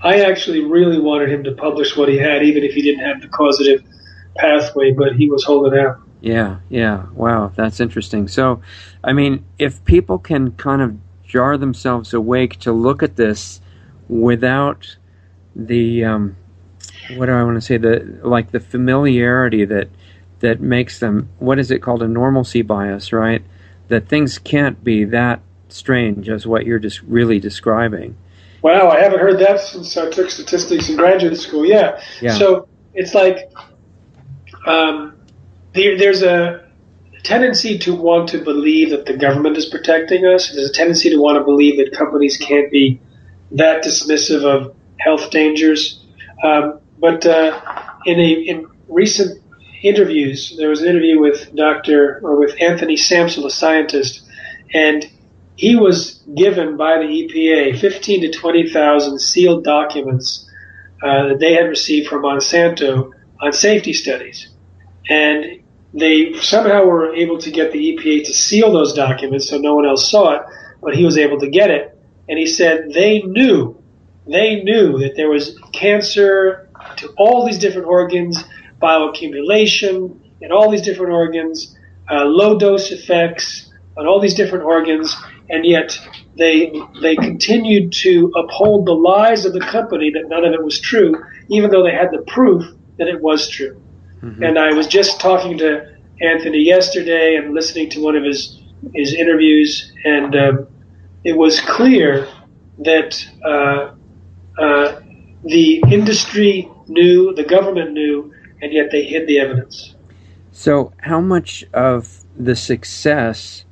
I actually really wanted him to publish what he had, even if he didn't have the causative pathway, but he was holding out. Yeah, yeah. Wow, that's interesting. So, I mean, if people can kind of jar themselves awake to look at this without the um, what do I want to say the like the familiarity that that makes them what is it called a normalcy bias, right? That things can't be that strange as what you're just really describing. Wow, I haven't heard that since I took statistics in graduate school. Yeah. Yeah. So it's like um, there, there's a tendency to want to believe that the government is protecting us. There's a tendency to want to believe that companies can't be that dismissive of health dangers. Um, but uh, in a in recent interviews, there was an interview with Dr. or with Anthony Samsel, a scientist, and he was given by the EPA 15 to 20,000 sealed documents uh, that they had received from Monsanto on safety studies. And they somehow were able to get the EPA to seal those documents so no one else saw it, but he was able to get it. And he said they knew, they knew that there was cancer to all these different organs, bioaccumulation in all these different organs, uh, low dose effects on all these different organs, and yet they they continued to uphold the lies of the company that none of it was true, even though they had the proof that it was true. Mm-hmm. And I was just talking to Anthony yesterday and listening to one of his his interviews, and um, it was clear that uh, uh, the industry knew, the government knew, and yet they hid the evidence. So, how much of the success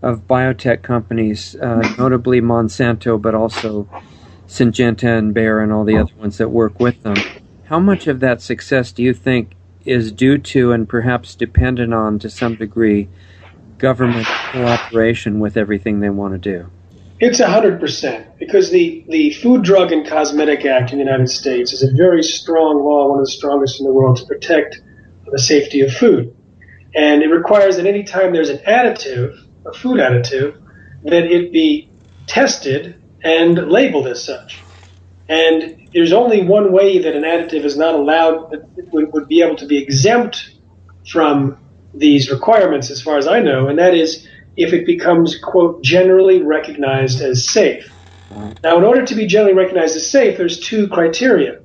of biotech companies, uh, notably Monsanto, but also Syngenta and Bayer and all the other ones that work with them, how much of that success do you think is due to and perhaps dependent on, to some degree, government cooperation with everything they want to do? It's 100% because the, the Food, Drug, and Cosmetic Act in the United States is a very strong law, one of the strongest in the world, to protect the safety of food. And it requires that any time there's an additive, a food additive, that it be tested and labeled as such. And there's only one way that an additive is not allowed, would, be able to be exempt from these requirements, as far as I know, and that is if it becomes, quote, generally recognized as safe. Now, in order to be generally recognized as safe, there's two criteria.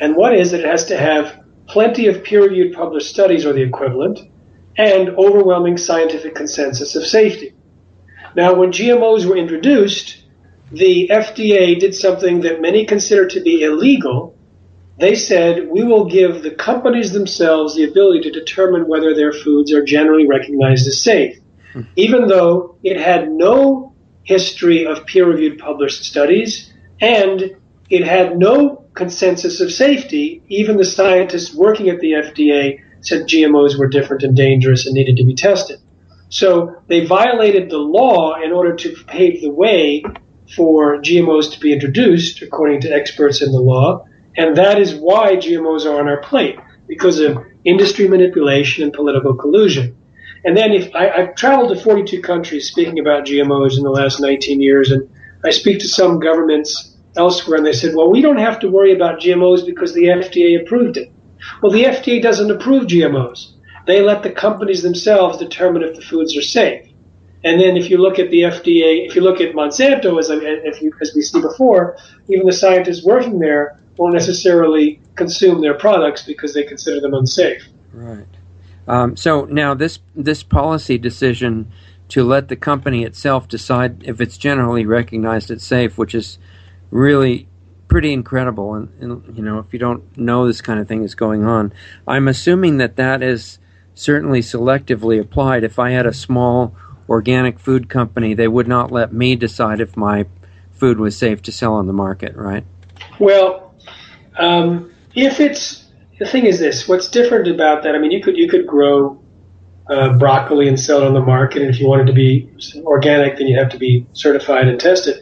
And one is that it has to have plenty of peer reviewed published studies or the equivalent, and overwhelming scientific consensus of safety. Now, when GMOs were introduced, the FDA did something that many consider to be illegal. They said, we will give the companies themselves the ability to determine whether their foods are generally recognized as safe, hmm. even though it had no history of peer reviewed published studies and it had no consensus of safety. Even the scientists working at the FDA said GMOs were different and dangerous and needed to be tested. So they violated the law in order to pave the way for GMOs to be introduced, according to experts in the law. And that is why GMOs are on our plate, because of industry manipulation and political collusion. And then if I, I've traveled to 42 countries speaking about GMOs in the last 19 years, and I speak to some governments elsewhere, and they said, well, we don't have to worry about GMOs because the FDA approved it. Well, the FDA doesn't approve GMOs. They let the companies themselves determine if the foods are safe. And then if you look at the FDA, if you look at Monsanto, as, if you, as we see before, even the scientists working there won't necessarily consume their products because they consider them unsafe. Right. Um, so now this this policy decision to let the company itself decide if it's generally recognized as safe, which is really pretty incredible. And, and, you know, if you don't know this kind of thing is going on, I'm assuming that that is certainly selectively applied. If I had a small organic food company, they would not let me decide if my food was safe to sell on the market, right? Well, um, if it's the thing is this, what's different about that? I mean, you could you could grow uh, broccoli and sell it on the market, and if you wanted to be organic, then you have to be certified and tested,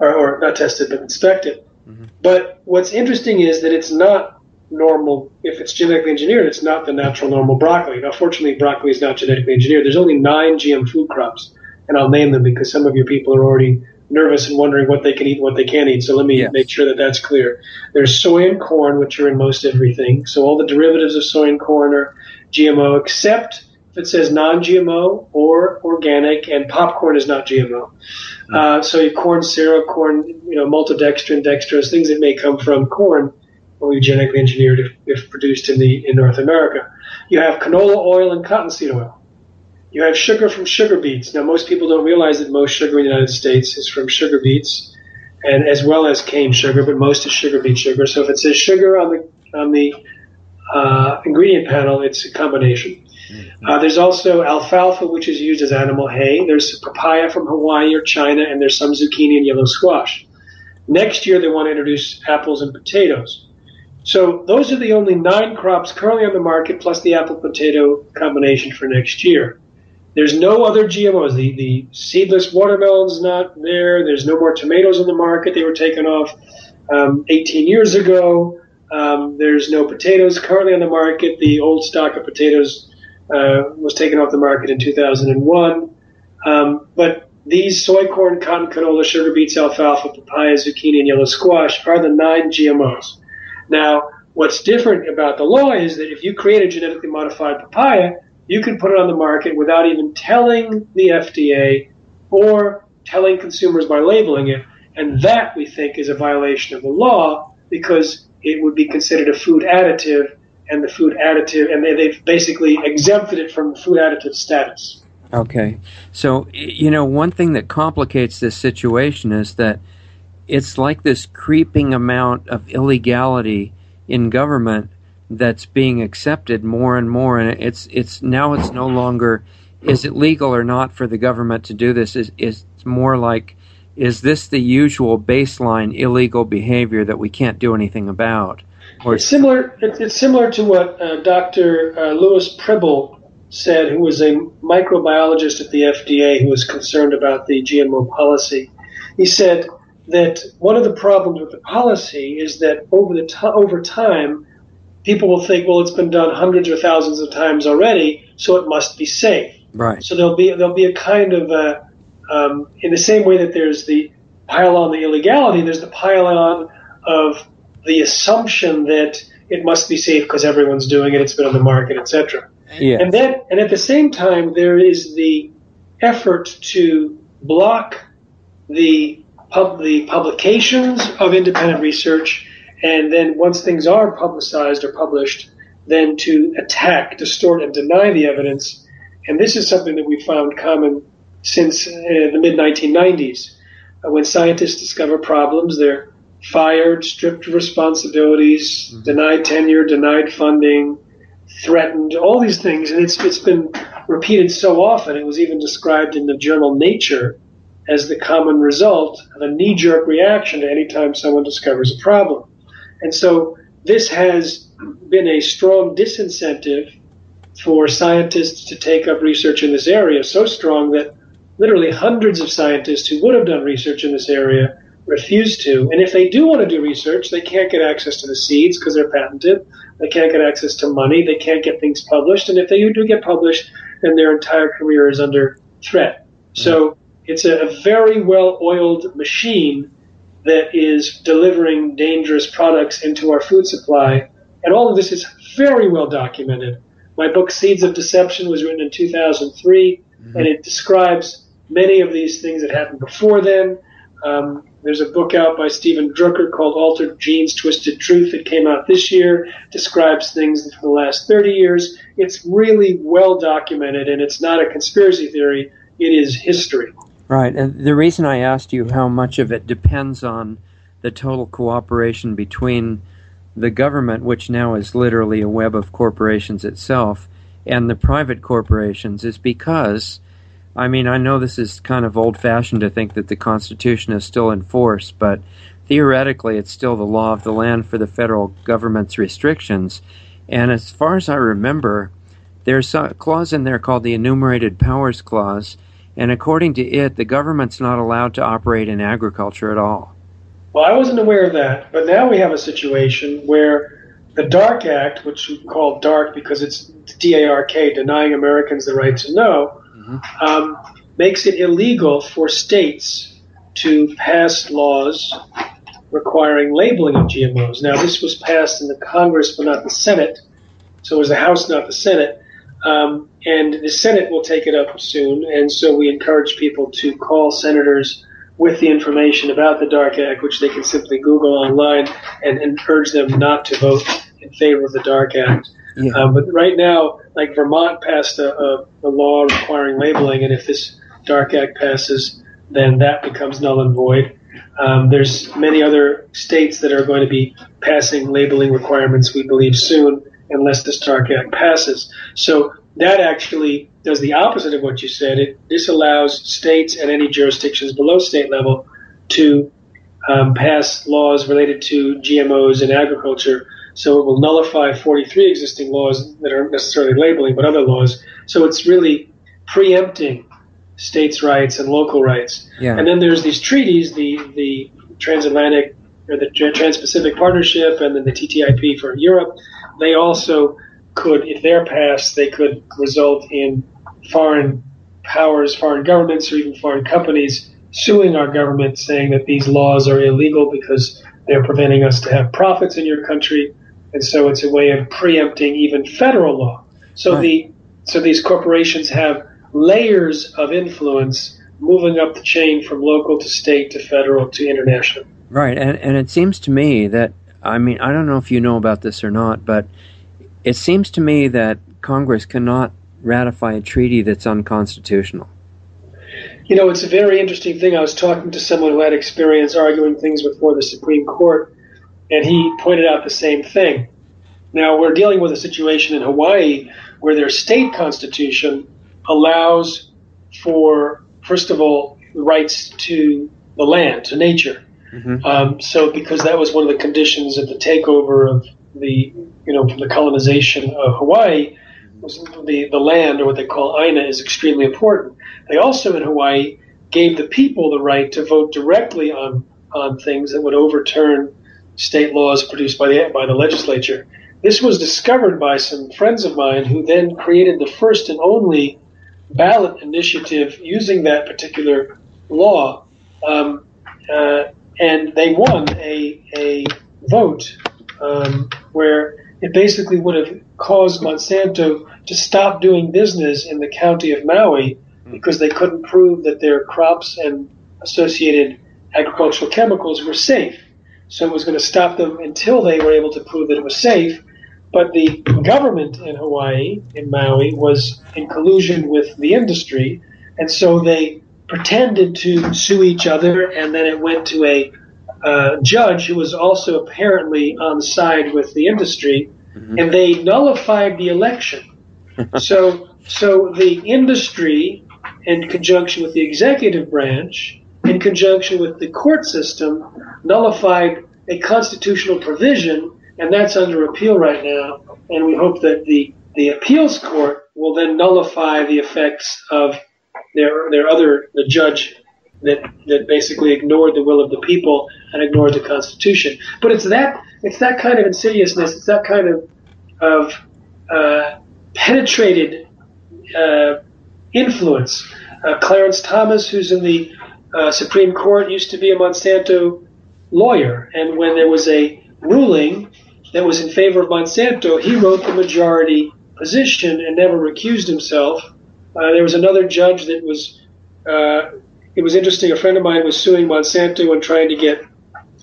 or, or not tested but inspected. Mm-hmm. But what's interesting is that it's not normal, if it's genetically engineered, it's not the natural normal broccoli. Now, fortunately, broccoli is not genetically engineered. There's only nine GM food crops, and I'll name them because some of your people are already nervous and wondering what they can eat and what they can't eat. So let me yes. make sure that that's clear. There's soy and corn, which are in most everything. So all the derivatives of soy and corn are GMO, except if it says non-GMO or organic, and popcorn is not GMO. Uh, so your corn syrup, corn, you know, maltodextrin, dextrose, things that may come from corn will genetically engineered if, if produced in the in North America. You have canola oil and cottonseed oil. You have sugar from sugar beets. Now, most people don't realize that most sugar in the United States is from sugar beets, and as well as cane sugar, but most is sugar beet sugar. So if it says sugar on the on the uh, ingredient panel, it's a combination. Uh, there's also alfalfa, which is used as animal hay. There's papaya from Hawaii or China, and there's some zucchini and yellow squash. Next year, they want to introduce apples and potatoes. So those are the only nine crops currently on the market, plus the apple potato combination for next year. There's no other GMOs. The, the seedless watermelon's not there. There's no more tomatoes on the market. They were taken off um, 18 years ago. Um, there's no potatoes currently on the market. The old stock of potatoes uh, was taken off the market in 2001. Um, but these soy, corn, cotton, canola, sugar beets, alfalfa, papaya, zucchini, and yellow squash are the nine GMOs. Now, what's different about the law is that if you create a genetically modified papaya, you can put it on the market without even telling the FDA or telling consumers by labeling it. And that we think is a violation of the law because it would be considered a food additive and the food additive, and they, they've basically exempted it from the food additive status. Okay. So, you know, one thing that complicates this situation is that it's like this creeping amount of illegality in government that's being accepted more and more and it's it's now it's no longer is it legal or not for the government to do this is is more like is this the usual baseline illegal behavior that we can't do anything about or it's similar it's, similar to what uh, Dr. Uh, Louis Pribyl said who was a microbiologist at the FDA who was concerned about the GMO policy he said that one of the problems with the policy is that over the to- over time people will think, well, it's been done hundreds or thousands of times already, so it must be safe. Right. So there'll be there'll be a kind of a, um, in the same way that there's the pile on the illegality, there's the pile on of the assumption that it must be safe because everyone's doing it, it's been on the market, etc. Yeah. And then and at the same time, there is the effort to block the pub, the publications of independent research and then once things are publicized or published, then to attack, distort, and deny the evidence. And this is something that we found common since uh, the mid 1990s. Uh, when scientists discover problems, they're fired, stripped of responsibilities, mm-hmm. denied tenure, denied funding, threatened, all these things. And it's, it's been repeated so often. It was even described in the journal Nature as the common result of a knee jerk reaction to any time someone discovers a problem. And so this has been a strong disincentive for scientists to take up research in this area, so strong that literally hundreds of scientists who would have done research in this area refuse to. And if they do want to do research, they can't get access to the seeds because they're patented. They can't get access to money. They can't get things published. And if they do get published, then their entire career is under threat. So it's a, a very well oiled machine that is delivering dangerous products into our food supply. And all of this is very well documented. My book, Seeds of Deception, was written in 2003, mm-hmm. and it describes many of these things that happened before then. Um, there's a book out by Steven Druker called Altered Genes, Twisted Truth that came out this year, describes things for the last 30 years. It's really well documented, and it's not a conspiracy theory, it is history. Right. And the reason I asked you how much of it depends on the total cooperation between the government, which now is literally a web of corporations itself, and the private corporations is because, I mean, I know this is kind of old fashioned to think that the Constitution is still in force, but theoretically it's still the law of the land for the federal government's restrictions. And as far as I remember, there's a clause in there called the Enumerated Powers Clause and according to it, the government's not allowed to operate in agriculture at all. Well, I wasn't aware of that, but now we have a situation where the DARK Act, which we call DARK because it's D-A-R-K, denying Americans the right to know, mm-hmm. um, makes it illegal for states to pass laws requiring labeling of GMOs. Now, this was passed in the Congress, but not the Senate, so it was the House, not the Senate. Um, and the Senate will take it up soon. And so we encourage people to call senators with the information about the Dark Act, which they can simply Google online, and, and urge them not to vote in favor of the Dark Act. Yeah. Um, but right now, like Vermont passed a, a, a law requiring labeling, and if this Dark Act passes, then that becomes null and void. Um, there's many other states that are going to be passing labeling requirements, we believe, soon, unless the Dark Act passes. So that actually does the opposite of what you said. It disallows states and any jurisdictions below state level to um, pass laws related to GMOs in agriculture. So it will nullify 43 existing laws that aren't necessarily labeling, but other laws. So it's really preempting states' rights and local rights. Yeah. And then there's these treaties, the the transatlantic or the Trans-Pacific Partnership, and then the TTIP for Europe. They also could, if they're passed, they could result in foreign powers, foreign governments, or even foreign companies suing our government, saying that these laws are illegal because they're preventing us to have profits in your country, and so it's a way of preempting even federal law. So right. the so these corporations have layers of influence moving up the chain from local to state to federal to international. Right, and and it seems to me that I mean I don't know if you know about this or not, but it seems to me that Congress cannot ratify a treaty that's unconstitutional. You know, it's a very interesting thing. I was talking to someone who had experience arguing things before the Supreme Court, and he pointed out the same thing. Now, we're dealing with a situation in Hawaii where their state constitution allows for, first of all, rights to the land, to nature. Mm-hmm. Um, so, because that was one of the conditions of the takeover of the, you know, from the colonization of Hawaii, was the, the land, or what they call Aina, is extremely important. They also, in Hawaii, gave the people the right to vote directly on, on things that would overturn state laws produced by the, by the legislature. This was discovered by some friends of mine who then created the first and only ballot initiative using that particular law. Um, uh, and they won a, a vote um, where it basically would have caused Monsanto to stop doing business in the county of Maui because they couldn't prove that their crops and associated agricultural chemicals were safe. So it was going to stop them until they were able to prove that it was safe. But the government in Hawaii, in Maui, was in collusion with the industry, and so they pretended to sue each other, and then it went to a uh, judge who was also apparently on side with the industry, mm-hmm. and they nullified the election. *laughs* so, so the industry, in conjunction with the executive branch, in conjunction with the court system, nullified a constitutional provision and that's under appeal right now. And we hope that the the appeals court will then nullify the effects of their their other the judge that that basically ignored the will of the people and ignored the Constitution. But it's that it's that kind of insidiousness. It's that kind of of uh, penetrated uh, influence. Uh, Clarence Thomas, who's in the uh, Supreme Court, used to be a Monsanto lawyer, and when there was a ruling that was in favor of Monsanto, he wrote the majority position and never recused himself. Uh, there was another judge that was, uh, it was interesting, a friend of mine was suing Monsanto and trying to get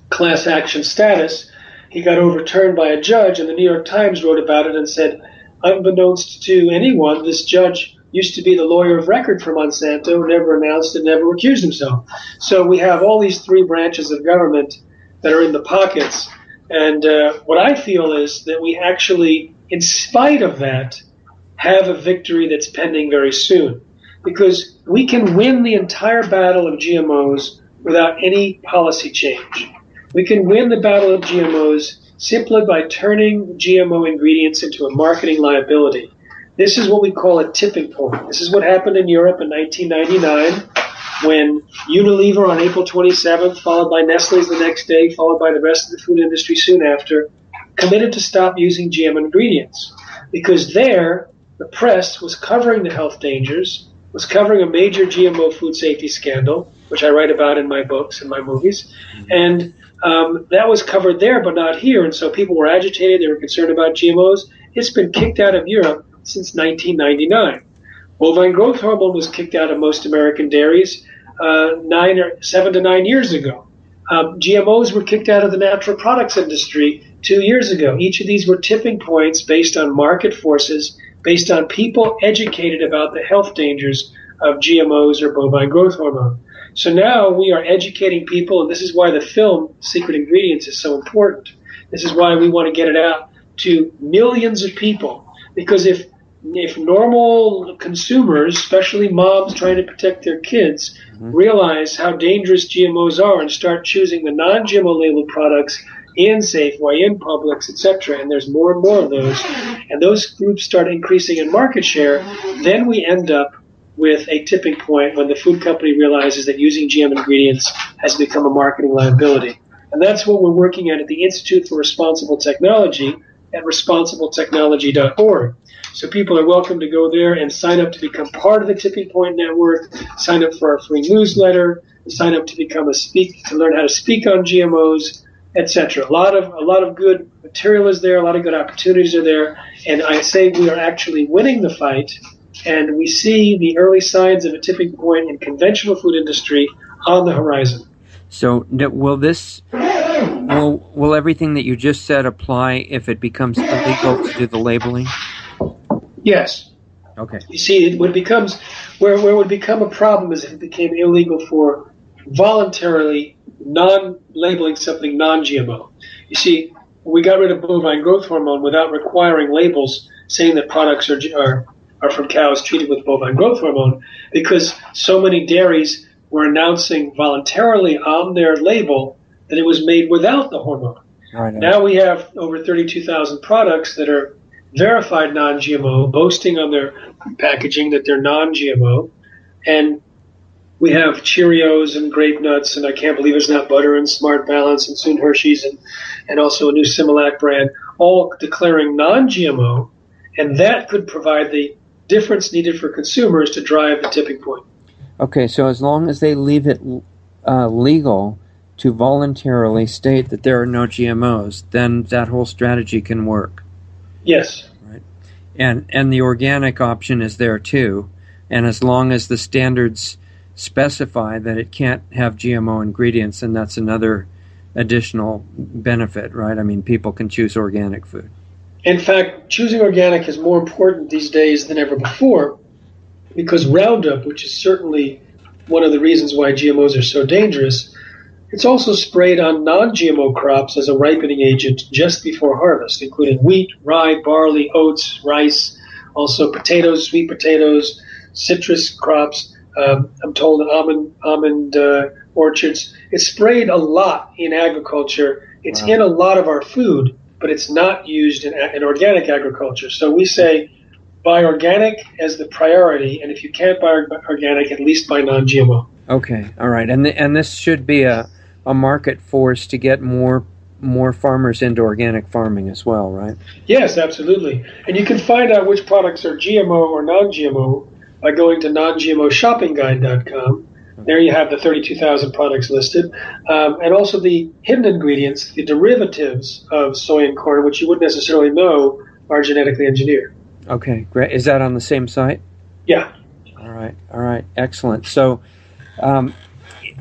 class action status. He got overturned by a judge, and the New York Times wrote about it and said, unbeknownst to anyone, this judge used to be the lawyer of record for Monsanto, never announced and never recused himself. So we have all these three branches of government that are in the pockets and uh, what I feel is that we actually, in spite of that, have a victory that's pending very soon. Because we can win the entire battle of GMOs without any policy change. We can win the battle of GMOs simply by turning GMO ingredients into a marketing liability. This is what we call a tipping point. This is what happened in Europe in 1999 when Unilever on April 27th, followed by Nestle's the next day, followed by the rest of the food industry soon after, committed to stop using GM ingredients. Because there, the press was covering the health dangers, was covering a major GMO food safety scandal, which I write about in my books and my movies, and um, that was covered there, but not here. And so people were agitated. They were concerned about GMOs. It's been kicked out of Europe since 1999. Bovine growth hormone was kicked out of most American dairies uh, nine or seven to nine years ago. Um, GMOs were kicked out of the natural products industry two years ago. Each of these were tipping points based on market forces, based on people educated about the health dangers of GMOs or bovine growth hormone. So now we are educating people, and this is why the film Secret Ingredients is so important. This is why we want to get it out to millions of people. Because if if normal consumers, especially moms trying to protect their kids, mm-hmm. realize how dangerous GMOs are and start choosing the non-GMO labeled products in Safeway, in Publix, etc., and there's more and more of those, and those groups start increasing in market share, then we end up with a tipping point when the food company realizes that using GM ingredients has become a marketing liability. And that's what we're working at at the Institute for Responsible Technology at responsibletechnology.org. So people are welcome to go there and sign up to become part of the Tipping Point Network, sign up for our free newsletter, sign up to become a speak to learn how to speak on GMOs, etc. A lot of a lot of good material is there, a lot of good opportunities are there, and I say we are actually winning the fight and we see the early signs of a tipping point in conventional food industry on the horizon. So, will this will will everything that you just said apply if it becomes illegal to do the labeling? Yes. Okay. You see, it would becomes where where it would become a problem is if it became illegal for voluntarily non-labeling something non-GMO. You see, we got rid of bovine growth hormone without requiring labels saying that products are, are are from cows treated with bovine growth hormone because so many dairies were announcing voluntarily on their label that it was made without the hormone. Now we have over 32,000 products that are verified non-GMO, boasting on their packaging that they're non-GMO, and we have Cheerios and grape nuts, and I can't believe it's not butter and Smart Balance and soon Hershey's and, and also a new Similac brand, all declaring non-GMO, and that could provide the difference needed for consumers to drive the tipping point. Okay, so as long as they leave it uh, legal to voluntarily state that there are no GMOs, then that whole strategy can work. Yes. Right. And and the organic option is there too. And as long as the standards specify that it can't have GMO ingredients, and that's another additional benefit, right? I mean, people can choose organic food. In fact, choosing organic is more important these days than ever before because Roundup, which is certainly one of the reasons why GMOs are so dangerous, it's also sprayed on non GMO crops as a ripening agent just before harvest, including wheat, rye, barley, oats, rice, also potatoes, sweet potatoes, citrus crops. Um, I'm told almond, almond uh, orchards. It's sprayed a lot in agriculture. It's wow. in a lot of our food but it's not used in, in organic agriculture. So we say buy organic as the priority, and if you can't buy organic, at least buy non-GMO. Okay, all right, and the, and this should be a a market force to get more more farmers into organic farming as well, right? Yes, absolutely. And you can find out which products are GMO or non-GMO by going to nongmoshoppingguide.com there you have the 32,000 products listed, um, and also the hidden ingredients, the derivatives of soy and corn, which you wouldn't necessarily know are genetically engineered. Okay, great. Is that on the same site? Yeah. All right, all right, excellent. So, um,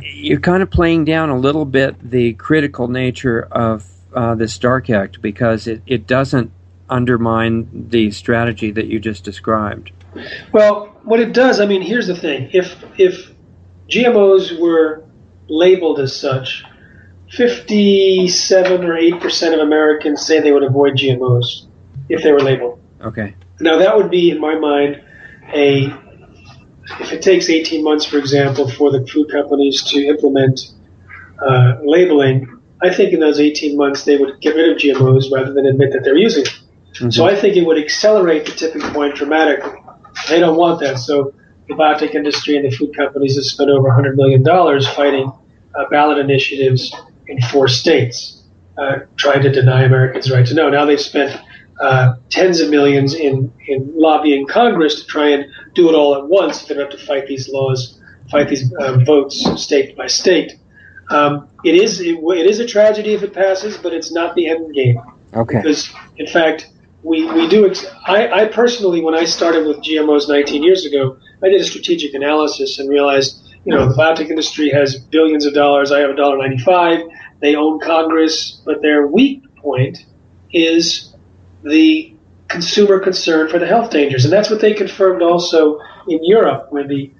you're kind of playing down a little bit the critical nature of uh, this Dark Act because it, it doesn't undermine the strategy that you just described. Well, what it does, I mean, here's the thing: if if GMOs were labeled as such. 57 or 8% of Americans say they would avoid GMOs if they were labeled. Okay. Now, that would be, in my mind, a. If it takes 18 months, for example, for the food companies to implement uh, labeling, I think in those 18 months they would get rid of GMOs rather than admit that they're using them. Mm-hmm. So I think it would accelerate the tipping point dramatically. They don't want that. So the biotech industry and the food companies have spent over $100 million fighting uh, ballot initiatives in four states, uh, trying to deny Americans the right to know. Now they've spent uh, tens of millions in, in lobbying Congress to try and do it all at once. They don't have to fight these laws, fight these uh, votes state by state. Um, it is it, it is a tragedy if it passes, but it's not the end game. Okay. Because in fact, we, we do. Ex- I, I personally, when I started with GMOs 19 years ago, I did a strategic analysis and realized, you know, the biotech industry has billions of dollars. I have a dollar 95. They own Congress, but their weak point is the consumer concern for the health dangers, and that's what they confirmed also in Europe when the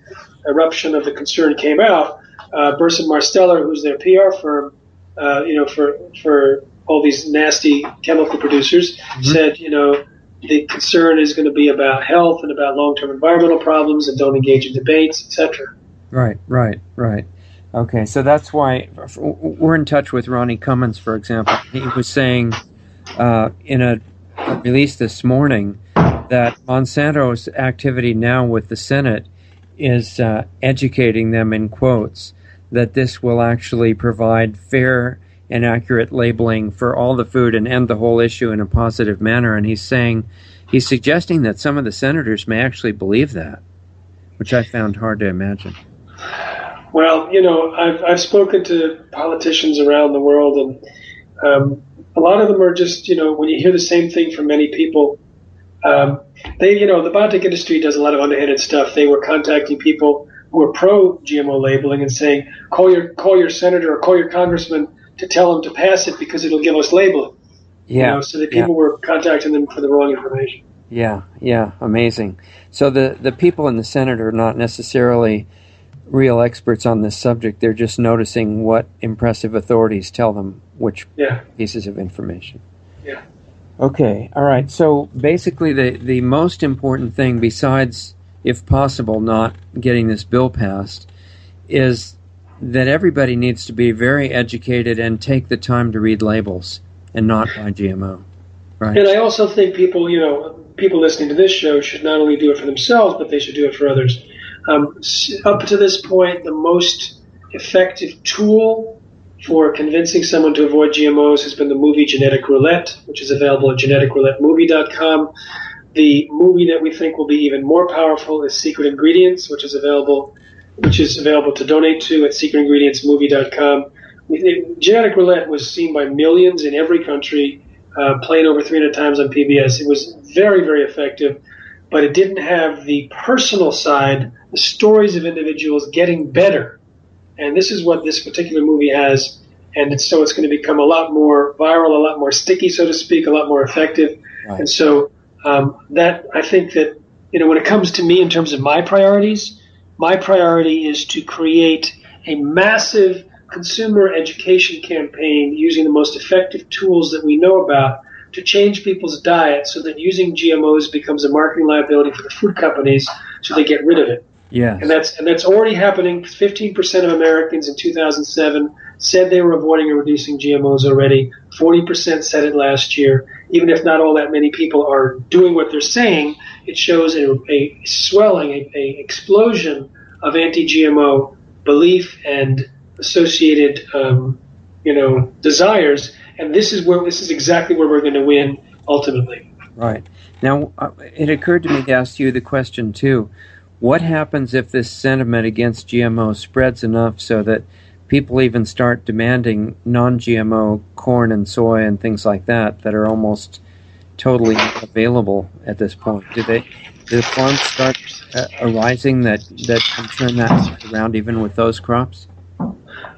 eruption of the concern came out. Uh, Burson Marsteller, who's their PR firm, uh, you know, for for all these nasty chemical producers, mm-hmm. said, you know, the concern is going to be about health and about long-term environmental problems, and don't engage in debates, etc. Right, right, right. Okay, so that's why we're in touch with Ronnie Cummins, for example. He was saying uh, in a, a release this morning that Monsanto's activity now with the Senate is uh, educating them in quotes that this will actually provide fair and accurate labeling for all the food and end the whole issue in a positive manner. And he's saying, he's suggesting that some of the senators may actually believe that, which I found hard to imagine. Well, you know, I've, I've spoken to politicians around the world, and um, a lot of them are just, you know, when you hear the same thing from many people, um, they, you know, the biotech industry does a lot of underhanded stuff. They were contacting people who are pro GMO labeling and saying, call your call your senator or call your congressman to tell them to pass it because it'll give us labeling. Yeah. You know, so that people yeah. were contacting them for the wrong information. Yeah, yeah, amazing. So the the people in the Senate are not necessarily real experts on this subject. They're just noticing what impressive authorities tell them which yeah. pieces of information. Yeah. Okay. All right. So basically, the the most important thing, besides, if possible, not getting this bill passed, is that everybody needs to be very educated and take the time to read labels and not buy GMO. Right. And I also think people, you know, people listening to this show should not only do it for themselves, but they should do it for others. Um, up to this point, the most effective tool for convincing someone to avoid GMOs has been the movie Genetic Roulette, which is available at geneticroulettemovie.com. The movie that we think will be even more powerful is Secret Ingredients, which is available which is available to donate to at secretingredientsmovie.com. Genetic Roulette was seen by millions in every country, uh, played over 300 times on PBS. It was very, very effective, but it didn't have the personal side, the stories of individuals getting better. And this is what this particular movie has. And it's, so it's going to become a lot more viral, a lot more sticky, so to speak, a lot more effective. Right. And so um, that I think that you know when it comes to me in terms of my priorities, my priority is to create a massive consumer education campaign using the most effective tools that we know about to change people's diet so that using GMOs becomes a marketing liability for the food companies so they get rid of it. Yeah. And that's and that's already happening. 15% of Americans in 2007 said they were avoiding or reducing GMOs already. 40% said it last year. Even if not all that many people are doing what they're saying, it shows a, a swelling, a, a, explosion of anti-GMO belief and associated, um, you know, desires. And this is where this is exactly where we're going to win ultimately. Right now, uh, it occurred to me to ask you the question too: What happens if this sentiment against GMO spreads enough so that people even start demanding non-GMO corn and soy and things like that that are almost totally available at this point? Do they the farms start uh, arising that that can turn that around even with those crops?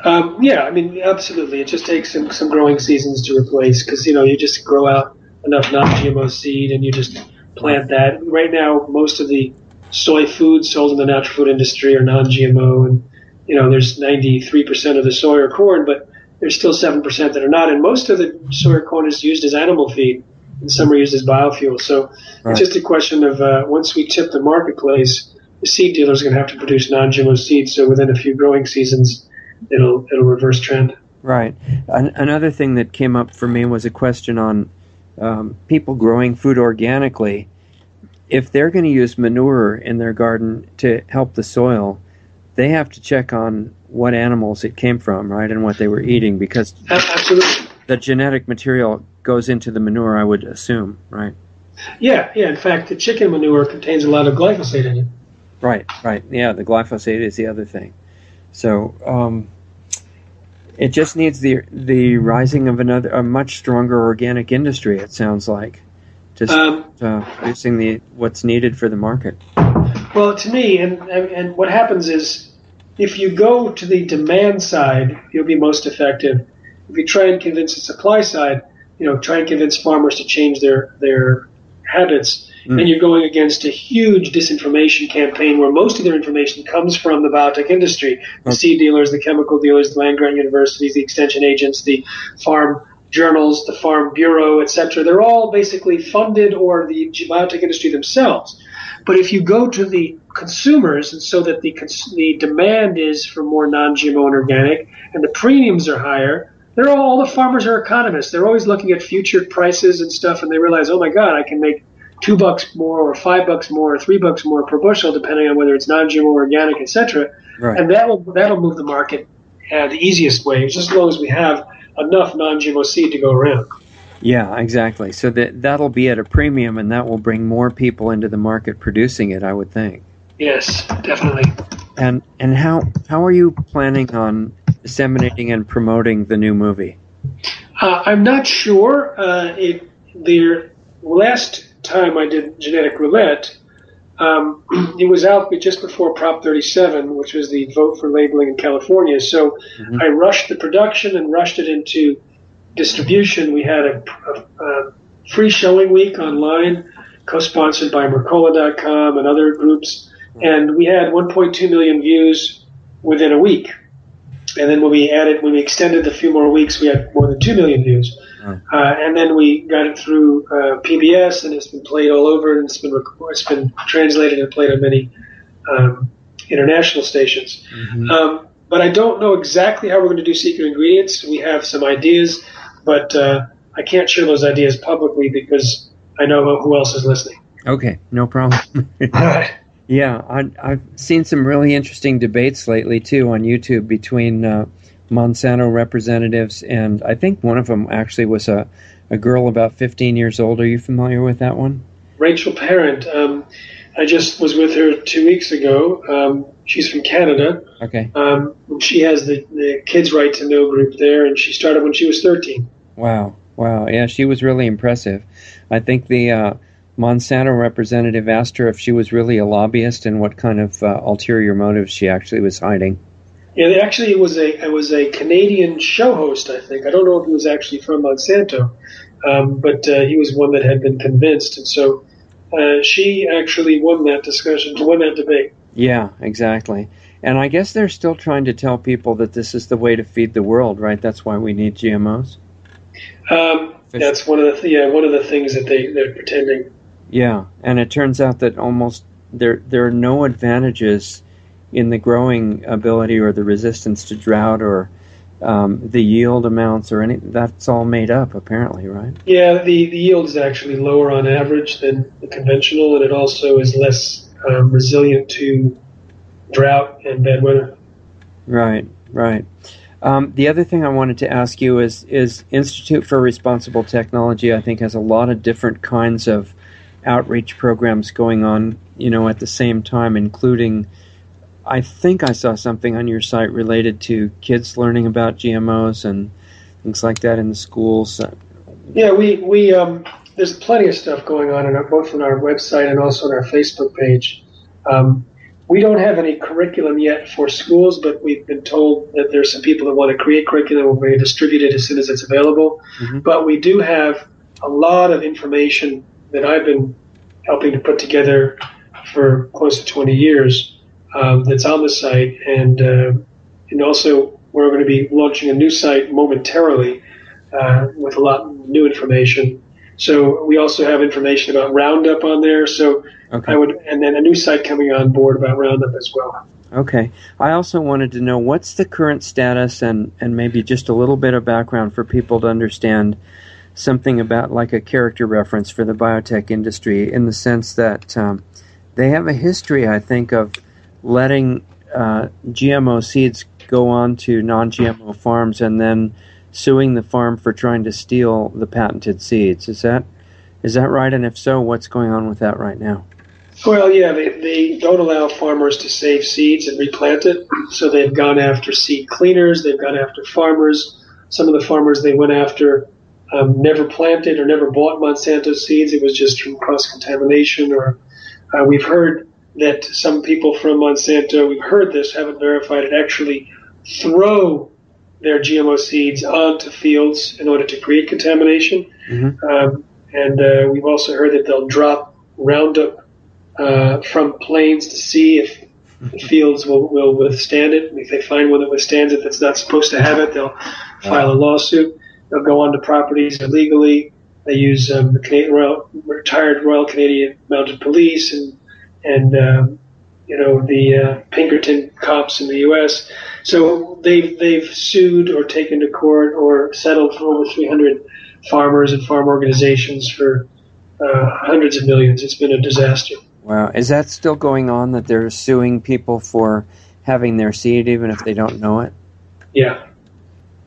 Um, yeah, I mean, absolutely. It just takes some, some growing seasons to replace because you know you just grow out enough non-GMO seed and you just plant that. Right now, most of the soy foods sold in the natural food industry are non-GMO, and you know there's 93% of the soy or corn, but there's still 7% that are not, and most of the soy or corn is used as animal feed and some are used as biofuel. So right. it's just a question of uh, once we tip the marketplace, the seed dealers are going to have to produce non-GMO seeds. So within a few growing seasons, it'll it'll reverse trend. Right. An- another thing that came up for me was a question on um, people growing food organically. If they're going to use manure in their garden to help the soil, they have to check on what animals it came from, right, and what they were eating, because absolutely the genetic material goes into the manure, I would assume, right? Yeah, yeah. In fact, the chicken manure contains a lot of glyphosate in it. Right, right. Yeah, the glyphosate is the other thing. So um, it just needs the the rising of another a much stronger organic industry. It sounds like Just Um, uh, producing the what's needed for the market. Well, to me, and, and and what happens is, if you go to the demand side, you'll be most effective. If you try and convince the supply side, you know, try and convince farmers to change their their habits, Mm. then you're going against a huge disinformation campaign where most of their information comes from the biotech industry, the seed dealers, the chemical dealers, the land grant universities, the extension agents, the farm journals, the farm bureau, etc. They're all basically funded or the biotech industry themselves. But if you go to the consumers, and so that the cons- the demand is for more non-GMO and organic, and the premiums are higher, they're all, all the farmers are economists. They're always looking at future prices and stuff, and they realize, oh my God, I can make two bucks more, or five bucks more, or three bucks more per bushel, depending on whether it's non-GMO, organic, etc. Right. And that will that'll move the market uh, the easiest way, just as long as we have enough non-GMO seed to go around. Yeah, exactly. So that that'll be at a premium, and that will bring more people into the market producing it. I would think. Yes, definitely. And and how how are you planning on disseminating and promoting the new movie? Uh, I'm not sure. Uh, it the last time I did genetic roulette, um, *clears throat* it was out just before Prop 37, which was the vote for labeling in California. So I rushed the production and rushed it into distribution. We had a, a, a free showing week online, co-sponsored by Mercola.com and other groups, and we had 1.2 million views within a week. And then when we added, when we extended a few more weeks, we had more than 2 million views. Uh, and then we got it through uh, PBS, and it's been played all over, and it's been rec- it's been translated and played on many um, international stations. Um, but I don't know exactly how we're going to do secret ingredients. We have some ideas, but uh, I can't share those ideas publicly because I know who else is listening. Okay, no problem. *laughs* yeah, I, I've seen some really interesting debates lately too on YouTube between uh, Monsanto representatives, and I think one of them actually was a, a girl about 15 years old. Are you familiar with that one? Rachel Parent. Um, I just was with her two weeks ago. Um, she's from Canada. Okay. Um, she has the, the Kids Right to Know group there, and she started when she was 13. Wow, wow, yeah, she was really impressive. I think the uh, Monsanto representative asked her if she was really a lobbyist and what kind of uh, ulterior motives she actually was hiding. Yeah, actually, it was a it was a Canadian show host. I think I don't know if he was actually from Monsanto, um, but uh, he was one that had been convinced, and so uh, she actually won that discussion, won that debate. Yeah, exactly. And I guess they're still trying to tell people that this is the way to feed the world, right? That's why we need GMOs. Um, that's one of the th- yeah one of the things that they they're pretending. Yeah, and it turns out that almost there there are no advantages in the growing ability or the resistance to drought or um, the yield amounts or any. That's all made up, apparently, right? Yeah, the, the yield is actually lower on average than the conventional, and it also is less um, resilient to drought and bad weather. Right, right. Um, the other thing I wanted to ask you is is Institute for Responsible Technology. I think has a lot of different kinds of outreach programs going on. You know, at the same time, including. I think I saw something on your site related to kids learning about GMOs and things like that in the schools. Yeah, we we um, there's plenty of stuff going on in our, both on our website and also on our Facebook page. Um, we don't have any curriculum yet for schools, but we've been told that there's some people that want to create curriculum. We're going to distribute it as soon as it's available. But we do have a lot of information that I've been helping to put together for close to 20 years um, that's on the site, and uh, and also we're going to be launching a new site momentarily uh, with a lot of new information. So we also have information about Roundup on there. So I would, and then a new site coming on board about Roundup as well. Okay. I also wanted to know what's the current status and, and maybe just a little bit of background for people to understand something about like a character reference for the biotech industry in the sense that um, they have a history, I think, of letting uh, GMO seeds go on to non GMO farms and then suing the farm for trying to steal the patented seeds. Is that is that right? And if so, what's going on with that right now? Well, yeah, they, they don't allow farmers to save seeds and replant it. So they've gone after seed cleaners. They've gone after farmers. Some of the farmers they went after um, never planted or never bought Monsanto seeds. It was just from cross contamination. Or uh, we've heard that some people from Monsanto, we've heard this, haven't verified it, actually throw their GMO seeds onto fields in order to create contamination. Mm-hmm. Um, and uh, we've also heard that they'll drop Roundup uh, from planes to see if the fields will, will withstand it. If they find one that withstands it that's not supposed to have it, they'll file a lawsuit. They'll go onto properties illegally. They use um, the Canadian Royal, retired Royal Canadian Mounted Police and and um, you know the uh, Pinkerton cops in the U.S. So they've they've sued or taken to court or settled for over 300 farmers and farm organizations for uh, hundreds of millions. It's been a disaster. Wow, is that still going on? That they're suing people for having their seed, even if they don't know it? Yeah.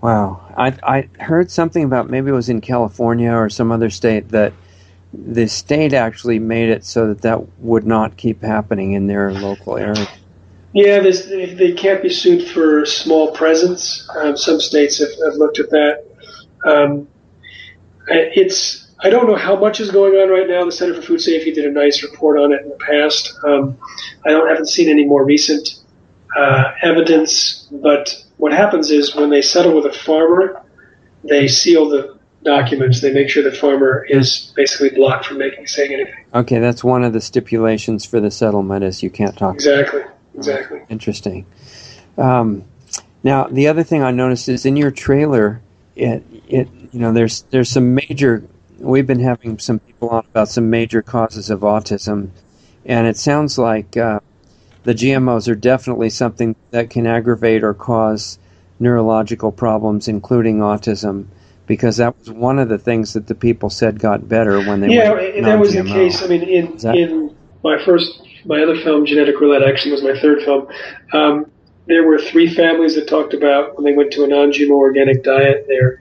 Wow, I I heard something about maybe it was in California or some other state that the state actually made it so that that would not keep happening in their local area. Yeah, they can't be sued for small presence. Um, some states have, have, looked at that. Um, it's I don't know how much is going on right now. The Center for Food Safety did a nice report on it in the past. Um, I don't haven't seen any more recent uh, evidence, but what happens is when they settle with a farmer, they seal the documents. They make sure the farmer is basically blocked from making saying anything. Okay, that's one of the stipulations for the settlement is you can't talk. Exactly. Exactly. Interesting. Um, now, the other thing I noticed is in your trailer, it it you know there's there's some major. We've been having some people on about some major causes of autism, and it sounds like uh, the GMOs are definitely something that can aggravate or cause neurological problems, including autism because that was one of the things that the people said got better when they yeah, went that was the case. I mean, in that- in my first, my other film, Genetic Roulette, actually was my third film. Um, there were three families that talked about when they went to a non-GMO organic diet, their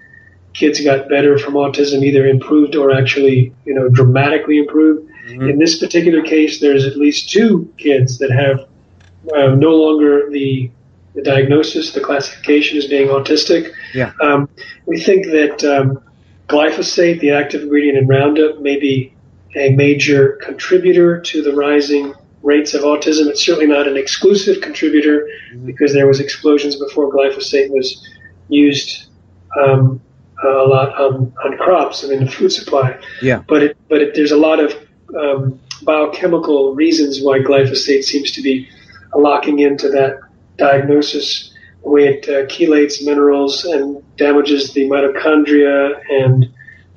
kids got better from autism, either improved or actually, you know, dramatically improved. Mm-hmm. In this particular case, there's at least two kids that have uh, no longer the the diagnosis, the classification as being autistic. Yeah. Um, we think that um, glyphosate, the active ingredient in Roundup, may be a major contributor to the rising rates of autism. It's certainly not an exclusive contributor Mm-hmm. because there was explosions before glyphosate was used um, a lot on, on crops and in the food supply. Yeah. But it, but it, there's a lot of um, biochemical reasons why glyphosate seems to be locking into that diagnosis, the way it uh, chelates minerals and damages the mitochondria and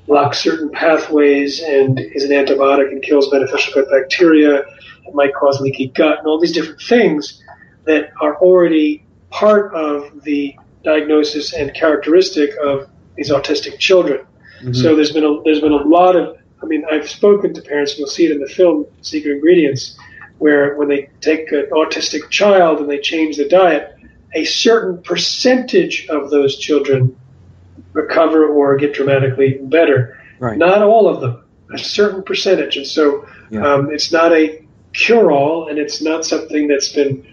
blocks certain pathways and is an antibiotic and kills beneficial gut bacteria. It might cause leaky gut and all these different things that are already part of the diagnosis and characteristic of these autistic children. Mm-hmm. So there's been a there's been a lot of I mean I've spoken to parents and you'll see it in the film Secret Ingredients where when they take an autistic child and they change the diet, a certain percentage of those children recover or get dramatically better. Right. Not all of them, a certain percentage. And so Yeah. um, it's not a cure all and it's not something that's been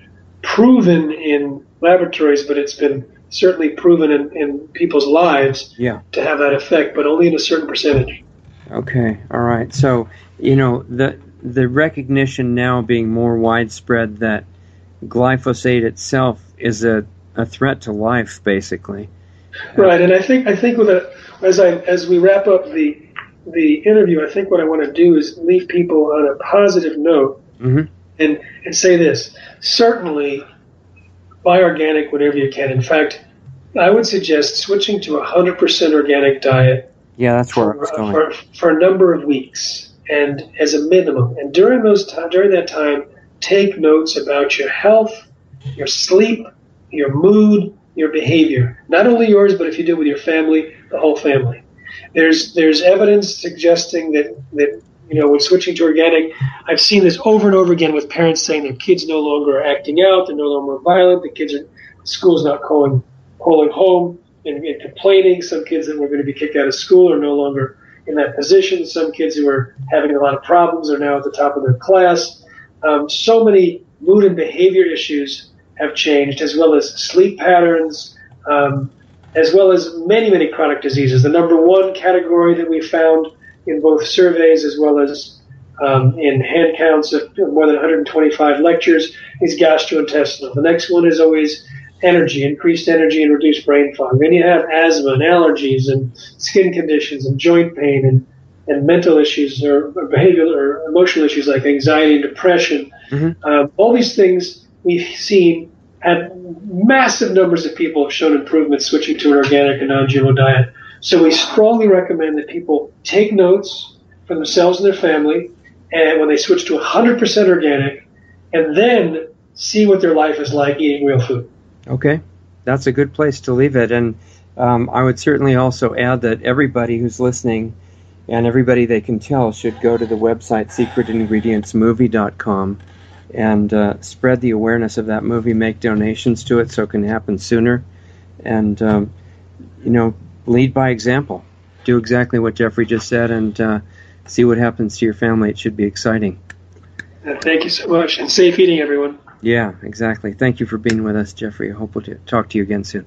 proven in laboratories, but it's been certainly proven in, in people's lives Yeah. to have that effect, but only in a certain percentage. Okay. All right. So you know the the recognition now being more widespread that glyphosate itself is a, a threat to life, basically. Right, and I think I think with a as I as we wrap up the the interview, I think what I want to do is leave people on a positive note Mm-hmm. and and say this: certainly, buy organic whenever you can. In fact, I would suggest switching to a hundred percent organic diet Yeah, that's where I was going. for, for a number of weeks, and as a minimum. And during those time, during that time, take notes about your health, your sleep, your mood, your behavior. Not only yours, but if you do it with your family, the whole family. There's there's evidence suggesting that that you know when switching to organic, I've seen this over and over again with parents saying their kids no longer are acting out, they're no longer violent, the kids are school's not calling calling home and, and complaining. Some kids that were going to be kicked out of school are no longer in that position. Some kids who are having a lot of problems are now at the top of their class. Um, so many mood and behavior issues have changed, as well as sleep patterns, um, as well as many, many chronic diseases. The number one category that we found in both surveys as well as um, in hand counts of more than 125 lectures is gastrointestinal. The next one is always energy, increased energy and reduced brain fog. Then you have asthma and allergies and skin conditions and joint pain and, and mental issues or, or behavioral or emotional issues like anxiety and depression. Mm-hmm. Um, all these things we've seen have massive numbers of people have shown improvements switching to an organic and non-GMO diet. So we strongly recommend that people take notes for themselves and their family, and when they switch to 100% organic, and then see what their life is like eating real food. Okay, that's a good place to leave it. And um, I would certainly also add that everybody who's listening and everybody they can tell should go to the website secretingredientsmovie.com and uh, spread the awareness of that movie, make donations to it so it can happen sooner, and um, you know, lead by example. Do exactly what Jeffrey just said, and uh, see what happens to your family. It should be exciting. Uh, thank you so much, and safe eating, everyone. Yeah, exactly. Thank you for being with us, Jeffrey. Hope we'll talk to you again soon.